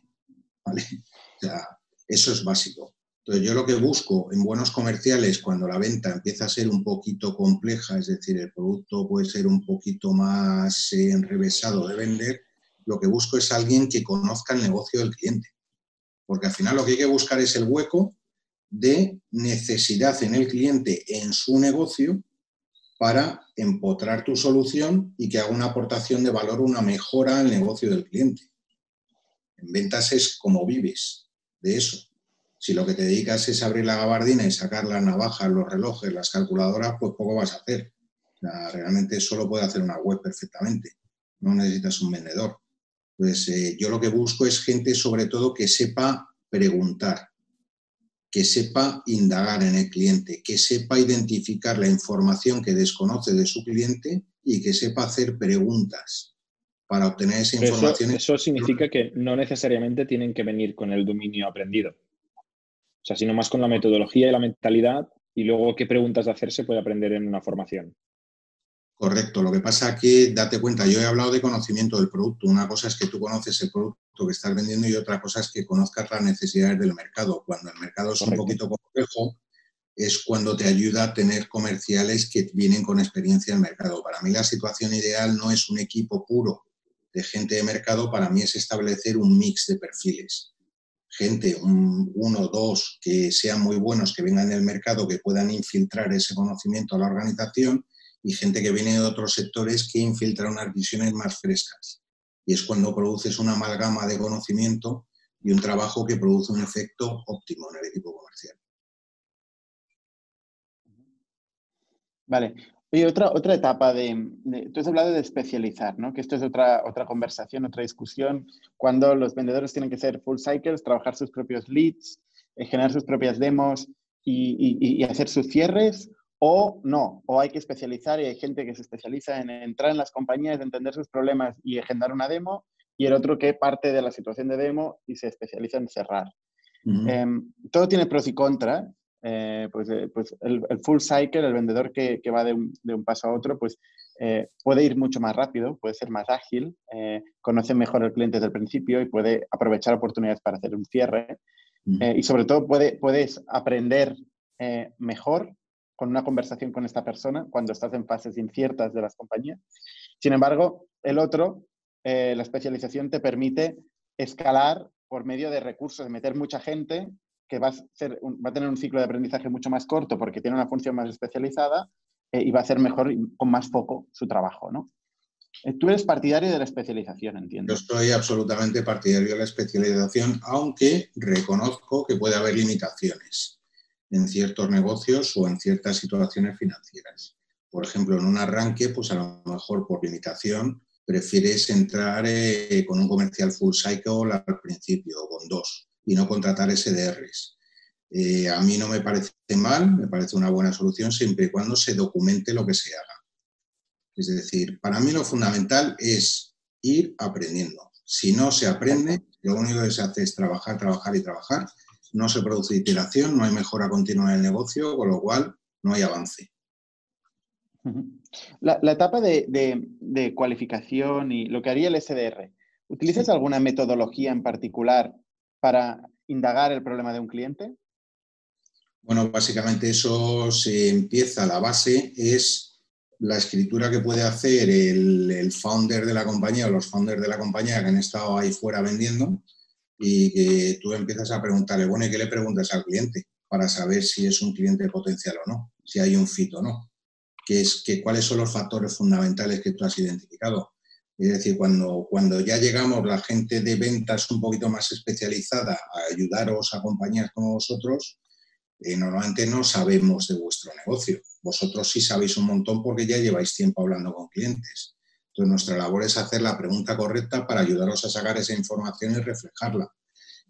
¿vale? O sea, eso es básico. Entonces, yo lo que busco en buenos comerciales, cuando la venta empieza a ser un poquito compleja, es decir, el producto puede ser un poquito más eh, enrevesado de vender, lo que busco es alguien que conozca el negocio del cliente. Porque al final lo que hay que buscar es el hueco de necesidad en el cliente en su negocio para empotrar tu solución y que haga una aportación de valor, una mejora al negocio del cliente. En ventas es como vives de eso. Si lo que te dedicas es abrir la gabardina y sacar las navajas, los relojes, las calculadoras, pues poco vas a hacer. realmente solo puede hacer una web perfectamente. No necesitas un vendedor. Pues eh, yo lo que busco es gente sobre todo que sepa preguntar, que sepa indagar en el cliente, que sepa identificar la información que desconoce de su cliente y que sepa hacer preguntas para obtener esa información. eso significa que no necesariamente tienen que venir con el dominio aprendido. O sea, sino más con la metodología y la mentalidad y luego qué preguntas de hacer se puede aprender en una formación. Correcto. Lo que pasa es que, date cuenta, yo he hablado de conocimiento del producto. Una cosa es que tú conoces el producto que estás vendiendo y otra cosa es que conozcas las necesidades del mercado. Cuando el mercado es un poquito complejo, es cuando te ayuda a tener comerciales que vienen con experiencia en el mercado. Para mí la situación ideal no es un equipo puro de gente de mercado, para mí es establecer un mix de perfiles gente, un, uno, dos, que sean muy buenos, que vengan del mercado, que puedan infiltrar ese conocimiento a la organización y gente que viene de otros sectores que infiltra unas visiones más frescas. Y es cuando produces una amalgama de conocimiento y un trabajo que produce un efecto óptimo en el equipo comercial. Vale. Y otra, otra etapa de, Tú has hablado de especializar, ¿no? Que esto es otra, otra conversación, otra discusión, cuando los vendedores tienen que ser full cycles, trabajar sus propios leads, eh, generar sus propias demos y, hacer sus cierres, o no, o hay que especializar y hay gente que se especializa en entrar en las compañías, entender sus problemas y agendar una demo, y el otro que parte de la situación de demo y se especializa en cerrar. Em, todo tiene pros y contras, eh, pues, eh, pues el, full cycle, el vendedor que, que va de un, de un, paso a otro, pues eh, puede ir mucho más rápido, puede ser más ágil, conoce mejor al cliente desde el principio y puede aprovechar oportunidades para hacer un cierre. y sobre todo puede, puedes aprender mejor con una conversación con esta persona cuando estás en fases inciertas de las compañías. Sin embargo, el otro, la especialización te permite escalar por medio de recursos, de meter mucha gente que va a, ser va a tener un ciclo de aprendizaje mucho más corto porque tiene una función más especializada eh, y va a hacer mejor con más foco su trabajo, ¿no? Eh, tú eres partidario de la especialización, entiendo. Yo soy absolutamente partidario de la especialización, aunque reconozco que puede haber limitaciones en ciertos negocios o en ciertas situaciones financieras. Por ejemplo, en un arranque, pues a lo mejor por limitación prefieres entrar eh, con un comercial full cycle al principio con dos y no contratar SDRs. Eh, a mí no me parece mal, me parece una buena solución siempre y cuando se documente lo que se haga. Es decir, para mí lo fundamental es ir aprendiendo. Si no se aprende, lo único que se hace es trabajar, trabajar y trabajar. No se produce iteración, no hay mejora continua en el negocio, con lo cual no hay avance. La, etapa de, cualificación y lo que haría el SDR, ¿utilizas alguna metodología en particular para indagar el problema de un cliente? Bueno, básicamente eso se empieza, la base es la escritura que puede hacer el, founder de la compañía o los founders de la compañía que han estado ahí fuera vendiendo y que tú empiezas a preguntarle, bueno, ¿y qué le preguntas al cliente para saber si es un cliente potencial o no, si hay un fit o no? ¿Qué es, que, ¿Cuáles son los factores fundamentales que tú has identificado? Es decir, cuando, cuando ya llegamos la gente de ventas un poquito más especializada a ayudaros a compañías como vosotros, eh, normalmente no sabemos de vuestro negocio. Vosotros sí sabéis un montón porque ya lleváis tiempo hablando con clientes. Entonces, nuestra labor es hacer la pregunta correcta para ayudaros a sacar esa información y reflejarla.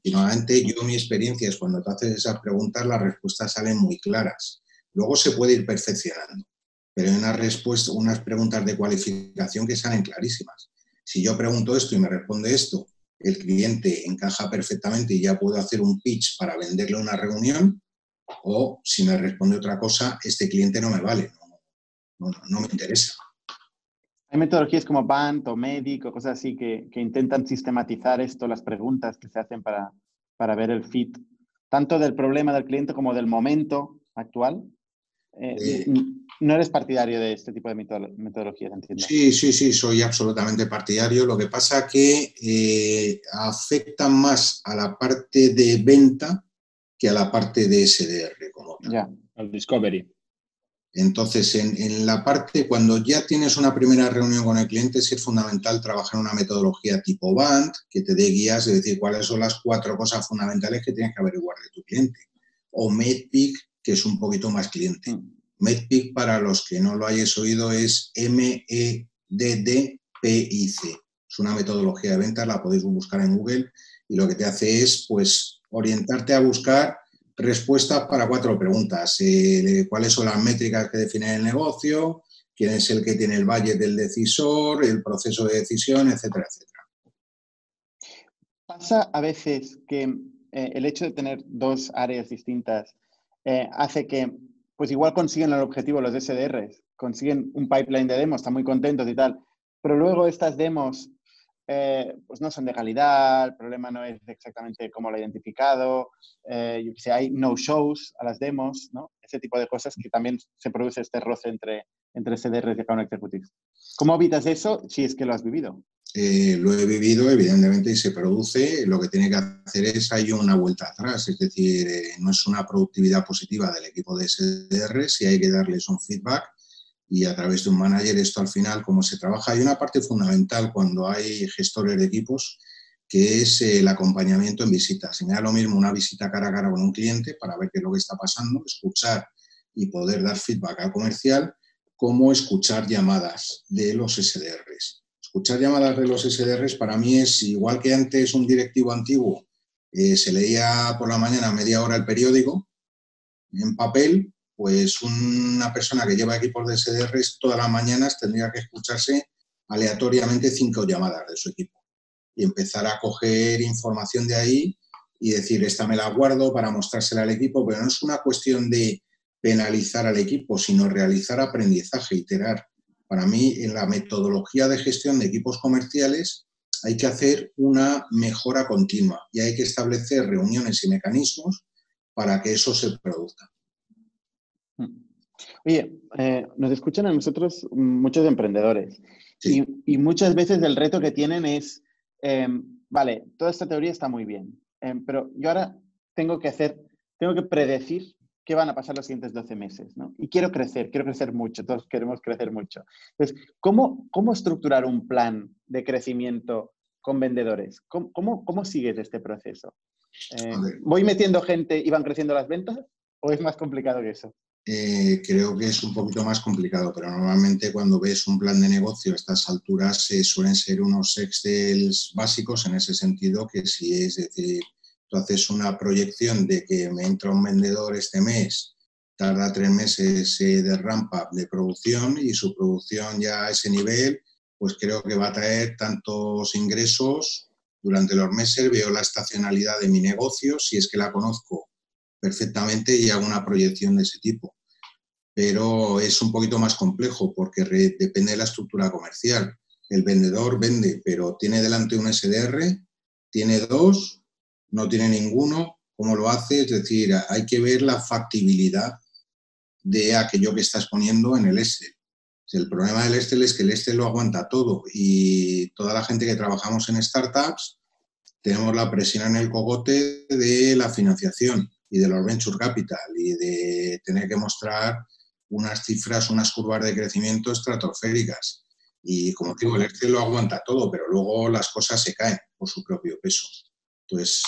Y normalmente yo mi experiencia es cuando te haces esas preguntas, las respuestas salen muy claras. Luego se puede ir perfeccionando, pero hay unas, respuestas, unas preguntas de cualificación que salen clarísimas. Si yo pregunto esto y me responde esto, el cliente encaja perfectamente y ya puedo hacer un pitch para venderle una reunión, o si me responde otra cosa, este cliente no me vale, no, me interesa. Hay metodologías como BANT o MEDIC o cosas así que, intentan sistematizar esto, las preguntas que se hacen para, para, ver el fit, tanto del problema del cliente como del momento actual. Eh, eh, no eres partidario de este tipo de metodologías, entiendo. Sí, sí, sí, soy absolutamente partidario. Lo que pasa que eh, afecta más a la parte de venta que a la parte de SDR como Ya, al discovery. Entonces, en, la parte, cuando ya tienes una primera reunión con el cliente, es fundamental trabajar una metodología tipo BAND, que te dé guías, es decir, cuáles son las cuatro cosas fundamentales que tienes que averiguar de tu cliente. O MEDPIC, que es un poquito más cliente. Mm. MEDPIC, para los que no lo hayáis oído, es M-E-D-D-P-I-C. Es una metodología de ventas, la podéis buscar en Google y lo que te hace es, pues, orientarte a buscar respuestas para cuatro preguntas. Eh, ¿Cuáles son las métricas que definen el negocio? ¿Quién es el que tiene el valle del decisor? ¿El proceso de decisión? Etcétera, etcétera. Pasa a veces que eh, el hecho de tener dos áreas distintas eh, hace que, pues igual consiguen el objetivo los SDRs, consiguen un pipeline de demos, están muy contentos y tal, pero luego estas demos eh, pues no son de calidad, el problema no es exactamente cómo lo ha identificado, eh, yo hay no-shows a las demos, ¿no? Ese tipo de cosas que también se produce este roce entre, entre CDRs y account executives. ¿Cómo evitas eso si es que lo has vivido? Eh, lo he vivido, evidentemente, y se produce. Lo que tiene que hacer es hay una vuelta atrás, es decir, no es una productividad positiva del equipo de SDR, si hay que darles un feedback y a través de un manager esto al final, cómo se trabaja. Hay una parte fundamental cuando hay gestores de equipos que es el acompañamiento en visitas. Se me da lo mismo una visita cara a cara con un cliente para ver qué es lo que está pasando, escuchar y poder dar feedback al comercial, como escuchar llamadas de los SDRs. Escuchar llamadas de los SDRs para mí es igual que antes un directivo antiguo eh, se leía por la mañana media hora el periódico en papel, pues una persona que lleva equipos de SDRs todas las mañanas tendría que escucharse aleatoriamente cinco llamadas de su equipo y empezar a coger información de ahí y decir, esta me la guardo para mostrársela al equipo, pero no es una cuestión de penalizar al equipo, sino realizar aprendizaje, iterar. Para mí, en la metodología de gestión de equipos comerciales hay que hacer una mejora continua y hay que establecer reuniones y mecanismos para que eso se produzca. Oye, eh, nos escuchan a nosotros muchos emprendedores y, muchas veces el reto que tienen es, em, vale, toda esta teoría está muy bien, em, pero yo ahora tengo que hacer, tengo que predecir qué van a pasar los siguientes 12 meses, ¿no? Y quiero crecer, quiero crecer mucho, todos queremos crecer mucho. Entonces, ¿cómo, cómo estructurar un plan de crecimiento con vendedores? ¿Cómo, cómo, sigues este proceso? Eh, ¿Voy metiendo gente y van creciendo las ventas? ¿O es más complicado que eso? Eh, creo que es un poquito más complicado, pero normalmente cuando ves un plan de negocio a estas alturas eh, suelen ser unos Excel básicos en ese sentido, que si es decir, tú haces una proyección de que me entra un vendedor este mes, tarda tres meses eh, de rampa de producción y su producción ya a ese nivel, pues creo que va a traer tantos ingresos durante los meses, veo la estacionalidad de mi negocio, si es que la conozco perfectamente y hago una proyección de ese tipo. Pero es un poquito más complejo porque depende de la estructura comercial. El vendedor vende, pero tiene delante un SDR, tiene dos, no tiene ninguno, ¿cómo lo hace? Es decir, hay que ver la factibilidad de aquello que estás poniendo en el Excel. El problema del Excel es que el Excel lo aguanta todo y toda la gente que trabajamos en startups tenemos la presión en el cogote de la financiación y de los venture capital y de tener que mostrar unas cifras, unas curvas de crecimiento estratosféricas. Y como digo, el Excel lo aguanta todo, pero luego las cosas se caen por su propio peso. Entonces,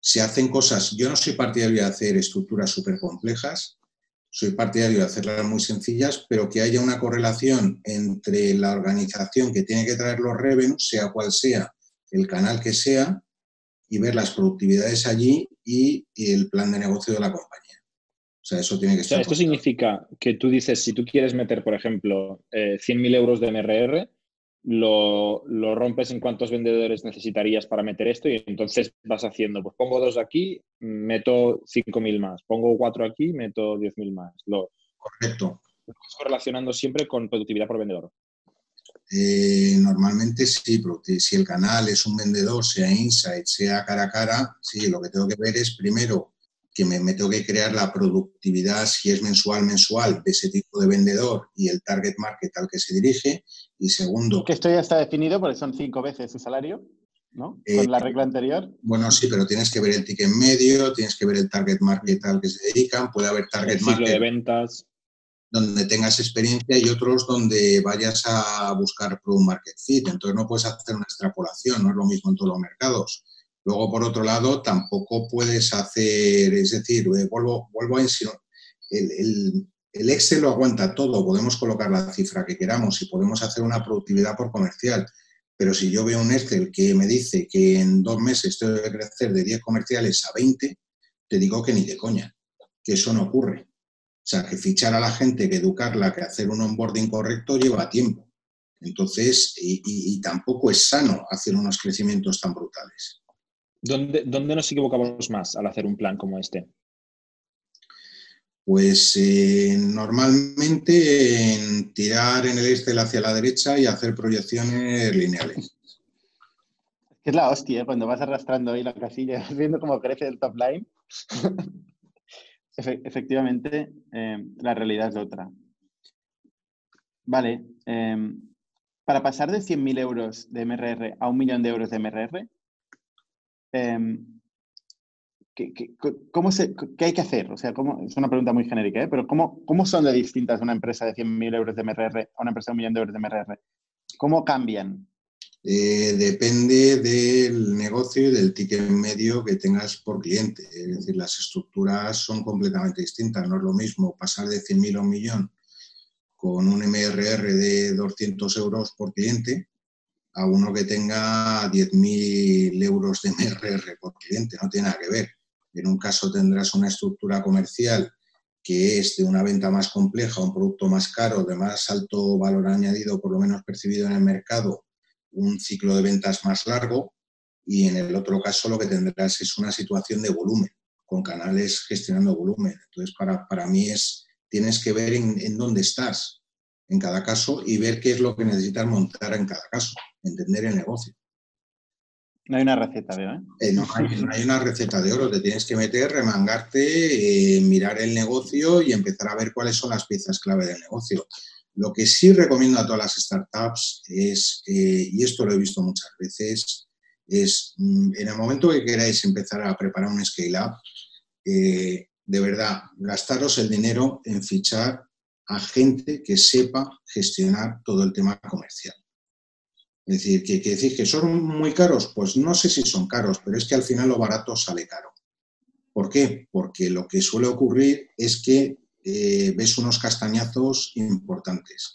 se hacen cosas, yo no soy partidario de hacer estructuras súper complejas, soy partidario de hacerlas muy sencillas, pero que haya una correlación entre la organización que tiene que traer los revenues, sea cual sea el canal que sea, y ver las productividades allí y, el plan de negocio de la compañía. O sea, eso tiene que estar. esto significa que tú dices, si tú quieres meter, por ejemplo, 100.000 eh, euros de MRR, lo, rompes en cuántos vendedores necesitarías para meter esto y entonces vas haciendo, pues pongo dos aquí, meto 5.000 más, pongo cuatro aquí, meto 10.000 más. Lo, Correcto. Lo relacionando siempre con productividad por vendedor. Eh, normalmente sí, porque si el canal es un vendedor, sea insight, sea cara a cara, sí, lo que tengo que ver es primero que me, me, tengo que crear la productividad, si es mensual, mensual, de ese tipo de vendedor y el target market al que se dirige. Y segundo... Que esto ya está definido porque son cinco veces su salario, ¿no? Con la regla anterior. Bueno, sí, pero tienes que ver el ticket medio, tienes que ver el target market al que se dedican, puede haber target el market... de ventas. Donde tengas experiencia y otros donde vayas a buscar product market fit. Entonces no puedes hacer una extrapolación, no es lo mismo en todos los mercados Luego, por otro lado, tampoco puedes hacer, es decir, eh, vuelvo, vuelvo a insistir, el, el, Excel lo aguanta todo, podemos colocar la cifra que queramos y podemos hacer una productividad por comercial. Pero si yo veo un Excel que me dice que en dos meses tengo que crecer de 10 comerciales a 20, te digo que ni de coña, que eso no ocurre. O sea, que fichar a la gente, que educarla, que hacer un onboarding correcto lleva tiempo. Entonces, y tampoco es sano hacer unos crecimientos tan brutales. ¿Dónde, nos equivocamos más al hacer un plan como este? Pues eh, normalmente en tirar en el Excel hacia la derecha y hacer proyecciones lineales. Es la hostia, ¿eh? cuando vas arrastrando ahí la casilla, [laughs] viendo cómo crece el top line. efectivamente, eh, la realidad es otra. Vale, para pasar de 100.000 euros de MRR a un millón de euros de MRR, Em, ¿qué, cómo se, ¿qué, hay que hacer? O sea, ¿cómo, es una pregunta muy genérica, ¿eh? pero ¿cómo, ¿cómo son de distintas una empresa de 100.000 euros de MRR a una empresa de un millón de euros de MRR? ¿Cómo cambian? Eh, depende del negocio y del ticket medio que tengas por cliente. Es decir, las estructuras son completamente distintas. No es lo mismo pasar de 100.000 a un millón con un MRR de 200 euros por cliente a uno que tenga 10.000 euros de MRR por cliente, no tiene nada que ver. En un caso tendrás una estructura comercial que es de una venta más compleja, un producto más caro, de más alto valor añadido, por lo menos percibido en el mercado, un ciclo de ventas más largo y en el otro caso lo que tendrás es una situación de volumen, con canales gestionando volumen. Entonces, para, para mí es, tienes que ver en, en dónde estás en cada caso y ver qué es lo que necesitas montar en cada caso entender el negocio. No hay una receta, ¿eh? eh no, hay, una receta de oro, te tienes que meter, remangarte, eh, mirar el negocio y empezar a ver cuáles son las piezas clave del negocio. Lo que sí recomiendo a todas las startups es, eh, y esto lo he visto muchas veces, es mm, en el momento que queráis empezar a preparar un scale-up, de verdad, gastaros el dinero en fichar a gente que sepa gestionar todo el tema comercial. Es decir, que, decir que son muy caros, pues no sé si son caros, pero es que al final lo barato sale caro. ¿Por qué? Porque lo que suele ocurrir es que eh, ves unos castañazos importantes.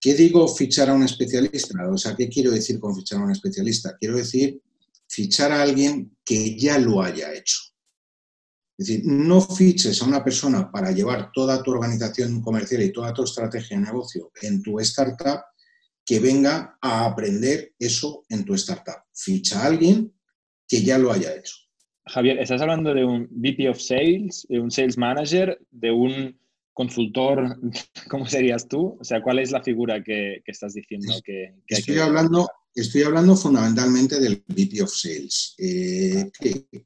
¿Qué digo fichar a un especialista? O sea, ¿qué quiero decir con fichar a un especialista? Quiero decir fichar a alguien que ya lo haya hecho. Es decir, no fiches a una persona para llevar toda tu organización comercial y toda tu estrategia de negocio en tu startup que venga a aprender eso en tu startup. Ficha a alguien que ya lo haya hecho. Javier, estás hablando de un VP of Sales, de un Sales Manager, de un consultor, [laughs] ¿cómo serías tú? O sea, ¿cuál es la figura que, estás diciendo que, estoy hablando Estoy hablando fundamentalmente del VP of Sales. Eh,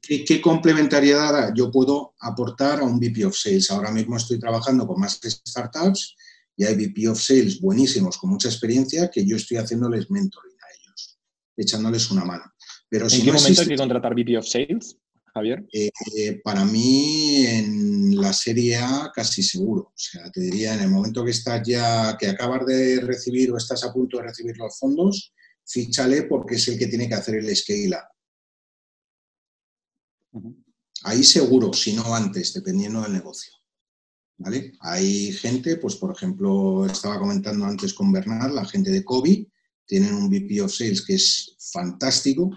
¿qué, complementariedad yo puedo aportar a un VP of Sales? Ahora mismo estoy trabajando con más startups y hay VP of Sales buenísimos con mucha experiencia que yo estoy haciéndoles mentoring a ellos, echándoles una mano. Pero ¿En qué momento hay que contratar VP of Sales, Javier? Eh, para mí en la serie A casi seguro. O sea, te diría en el momento que estás ya, que acabas de recibir o estás a punto de recibir los fondos, fíchale porque es el que tiene que hacer el scale up. Ahí seguro, si no antes, dependiendo del negocio. ¿Vale? Hay gente, pues por ejemplo, estaba comentando antes con Bernard, la gente de COVID, tienen un VP of Sales que es fantástico,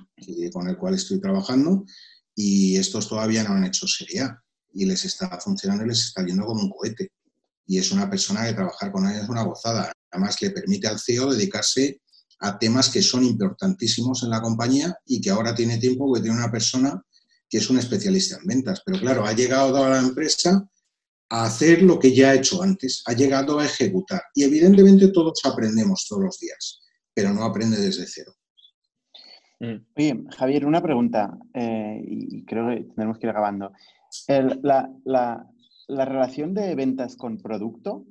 con el cual estoy trabajando, y estos todavía no han hecho serie A, y les está funcionando y les está yendo como un cohete. Y es una persona que trabajar con él es una gozada. Además, le permite al CEO dedicarse a temas que son importantísimos en la compañía y que ahora tiene tiempo que tiene una persona que es un especialista en ventas. Pero claro, ha llegado a la empresa a hacer lo que ya ha hecho antes, ha llegado a ejecutar. Y evidentemente todos aprendemos todos los días, pero no aprende desde cero. Mm. Oye, Javier, una pregunta, eh, y creo que tenemos que ir acabando. la, la, relación de ventas con producto,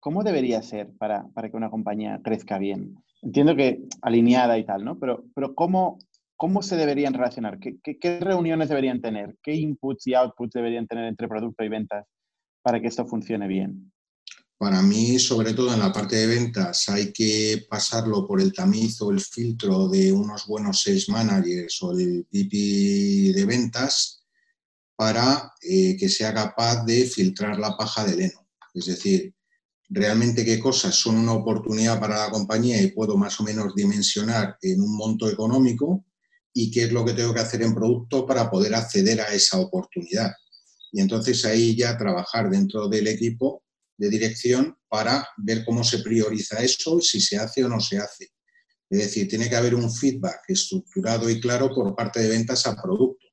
¿cómo debería ser para, para que una compañía crezca bien? Entiendo que alineada y tal, ¿no? Pero, pero ¿cómo, ¿cómo se deberían relacionar? ¿Qué, ¿Qué, reuniones deberían tener? ¿Qué inputs y outputs deberían tener entre producto y ventas para que esto funcione bien? Para mí, sobre todo en la parte de ventas, hay que pasarlo por el tamiz o el filtro de unos buenos sales managers o el VP de ventas para eh, que sea capaz de filtrar la paja del heno. Es decir, realmente qué cosas son una oportunidad para la compañía y puedo más o menos dimensionar en un monto económico y qué es lo que tengo que hacer en producto para poder acceder a esa oportunidad. Y entonces ahí ya trabajar dentro del equipo de dirección para ver cómo se prioriza eso, si se hace o no se hace. Es decir, tiene que haber un feedback estructurado y claro por parte de ventas a producto.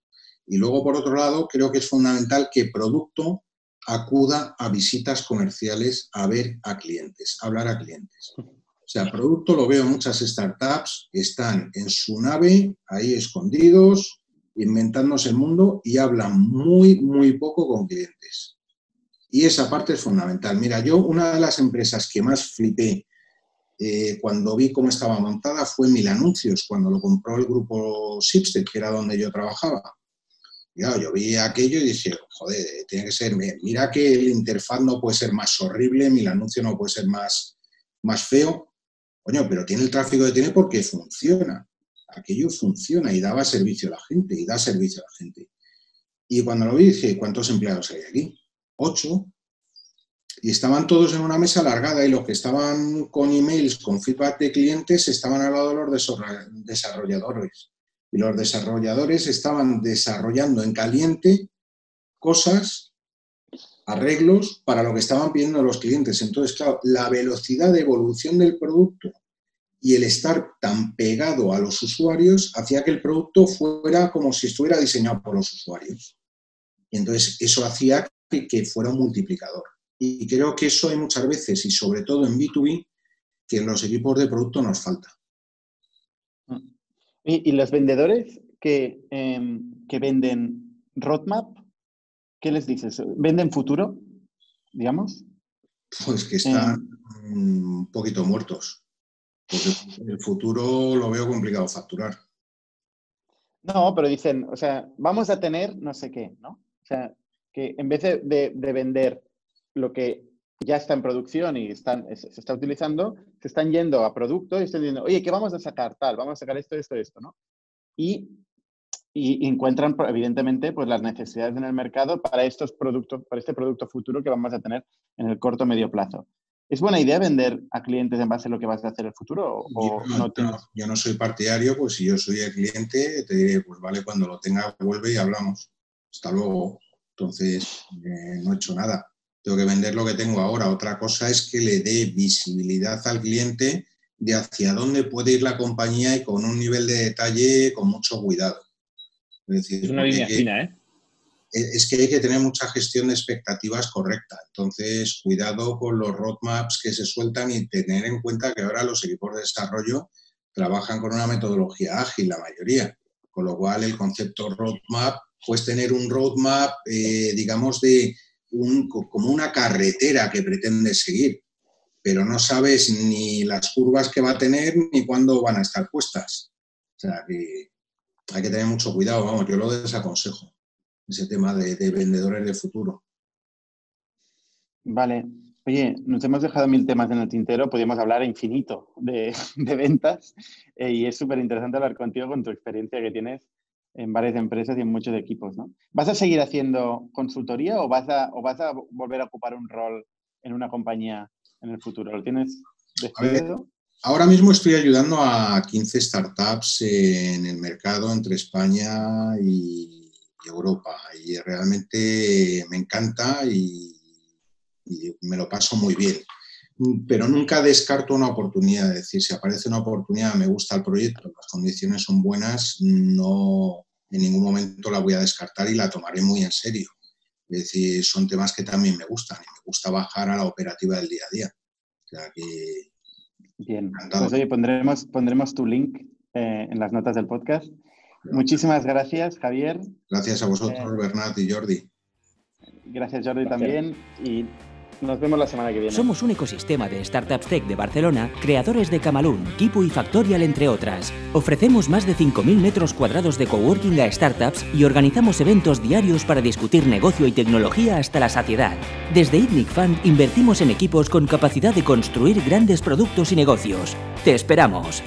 Y luego, por otro lado, creo que es fundamental que producto acuda a visitas comerciales a ver a clientes, a hablar a clientes. O sea, producto lo veo en muchas startups, están en su nave, ahí escondidos, inventándose el mundo y hablan muy, muy poco con clientes. Y esa parte es fundamental. Mira, yo una de las empresas que más flipé eh, cuando vi cómo estaba montada fue Mil Anuncios, cuando lo compró el grupo Sipstead, que era donde yo trabajaba yo vi aquello y dije, joder, tiene que ser, mira que el interfaz no puede ser más horrible, mi anuncio no puede ser más, más feo, coño, pero tiene el tráfico que tiene porque funciona. Aquello funciona y daba servicio a la gente y da servicio a la gente. Y cuando lo vi dije, ¿cuántos empleados hay aquí? Ocho. Y estaban todos en una mesa alargada y los que estaban con emails, con feedback de clientes, estaban al lado de los desarrolladores y los desarrolladores estaban desarrollando en caliente cosas, arreglos para lo que estaban pidiendo los clientes. Entonces, claro, la velocidad de evolución del producto y el estar tan pegado a los usuarios hacía que el producto fuera como si estuviera diseñado por los usuarios. Y entonces eso hacía que, que fuera un multiplicador. Y creo que eso hay muchas veces, y sobre todo en B2B, que en los equipos de producto nos falta. ¿Y, los vendedores que, em, que venden roadmap, qué les dices? ¿Venden futuro, digamos? Pues que están em. un poquito muertos. Porque el futuro lo veo complicado facturar. No, pero dicen, o sea, vamos a tener no sé qué, ¿no? O sea, que en vez de, de vender lo que ya está en producción y están, se está utilizando, se están yendo a producto y están diciendo, oye, ¿qué vamos a sacar? Tal, vamos a sacar esto, esto, esto, ¿no? Y, y encuentran, evidentemente, pues las necesidades en el mercado para estos productos, para este producto futuro que vamos a tener en el corto medio plazo. ¿Es buena idea vender a clientes en base a lo que vas a hacer en el futuro? yo, no, soy partidario, pues si yo soy el cliente, te diré, pues vale, cuando lo tenga, vuelve y hablamos. Hasta luego. Entonces, eh, no he hecho nada. Tengo que vender lo que tengo ahora. Otra cosa es que le dé visibilidad al cliente de hacia dónde puede ir la compañía y con un nivel de detalle con mucho cuidado. Es, es una línea fina, ¿eh? es que hay que tener mucha gestión de expectativas correcta. Entonces, cuidado con los roadmaps que se sueltan y tener en cuenta que ahora los equipos de desarrollo trabajan con una metodología ágil, la mayoría. Con lo cual, el concepto roadmap, pues tener un roadmap, eh, digamos, de como una carretera que pretende seguir, pero no sabes ni las curvas que va a tener ni cuándo van a estar puestas. O sea, que hay que tener mucho cuidado, vamos, yo lo desaconsejo ese tema de, vendedores de futuro. Vale. Oye, nos hemos dejado mil temas en el tintero, podríamos hablar infinito de, [laughs] ventas eh, y es súper interesante hablar contigo con tu experiencia que tienes en varias empresas y en muchos equipos, ¿no? ¿Vas a seguir haciendo consultoría o vas a, o vas a volver a ocupar un rol en una compañía en el futuro? ¿Lo tienes decidido? Ahora mismo estoy ayudando a 15 startups en el mercado entre España y Europa. Y realmente me encanta y, me lo paso muy bien. Pero nunca descarto una oportunidad, es decir, si aparece una oportunidad, me gusta el proyecto, las condiciones son buenas, no en ningún momento la voy a descartar y la tomaré muy en serio. Es decir, son temas que también me gustan y me gusta bajar a la operativa del día a día. Bien, pues oye, pondremos, pondremos tu link eh, en las notas del podcast Muchísimas gracias, Javier. Gracias a vosotros, eh, Bernat y Jordi. Gracias, Jordi, también. Y nos vemos la semana que viene. Somos un ecosistema de startups tech de Barcelona, creadores de Camalún, Kipu y Factorial, entre otras. Ofrecemos más de 5.000 metros cuadrados de coworking a startups y organizamos eventos diarios para discutir negocio y tecnología hasta la saciedad. Desde ITNIC Fund invertimos en equipos con capacidad de construir grandes productos y negocios. ¡Te esperamos!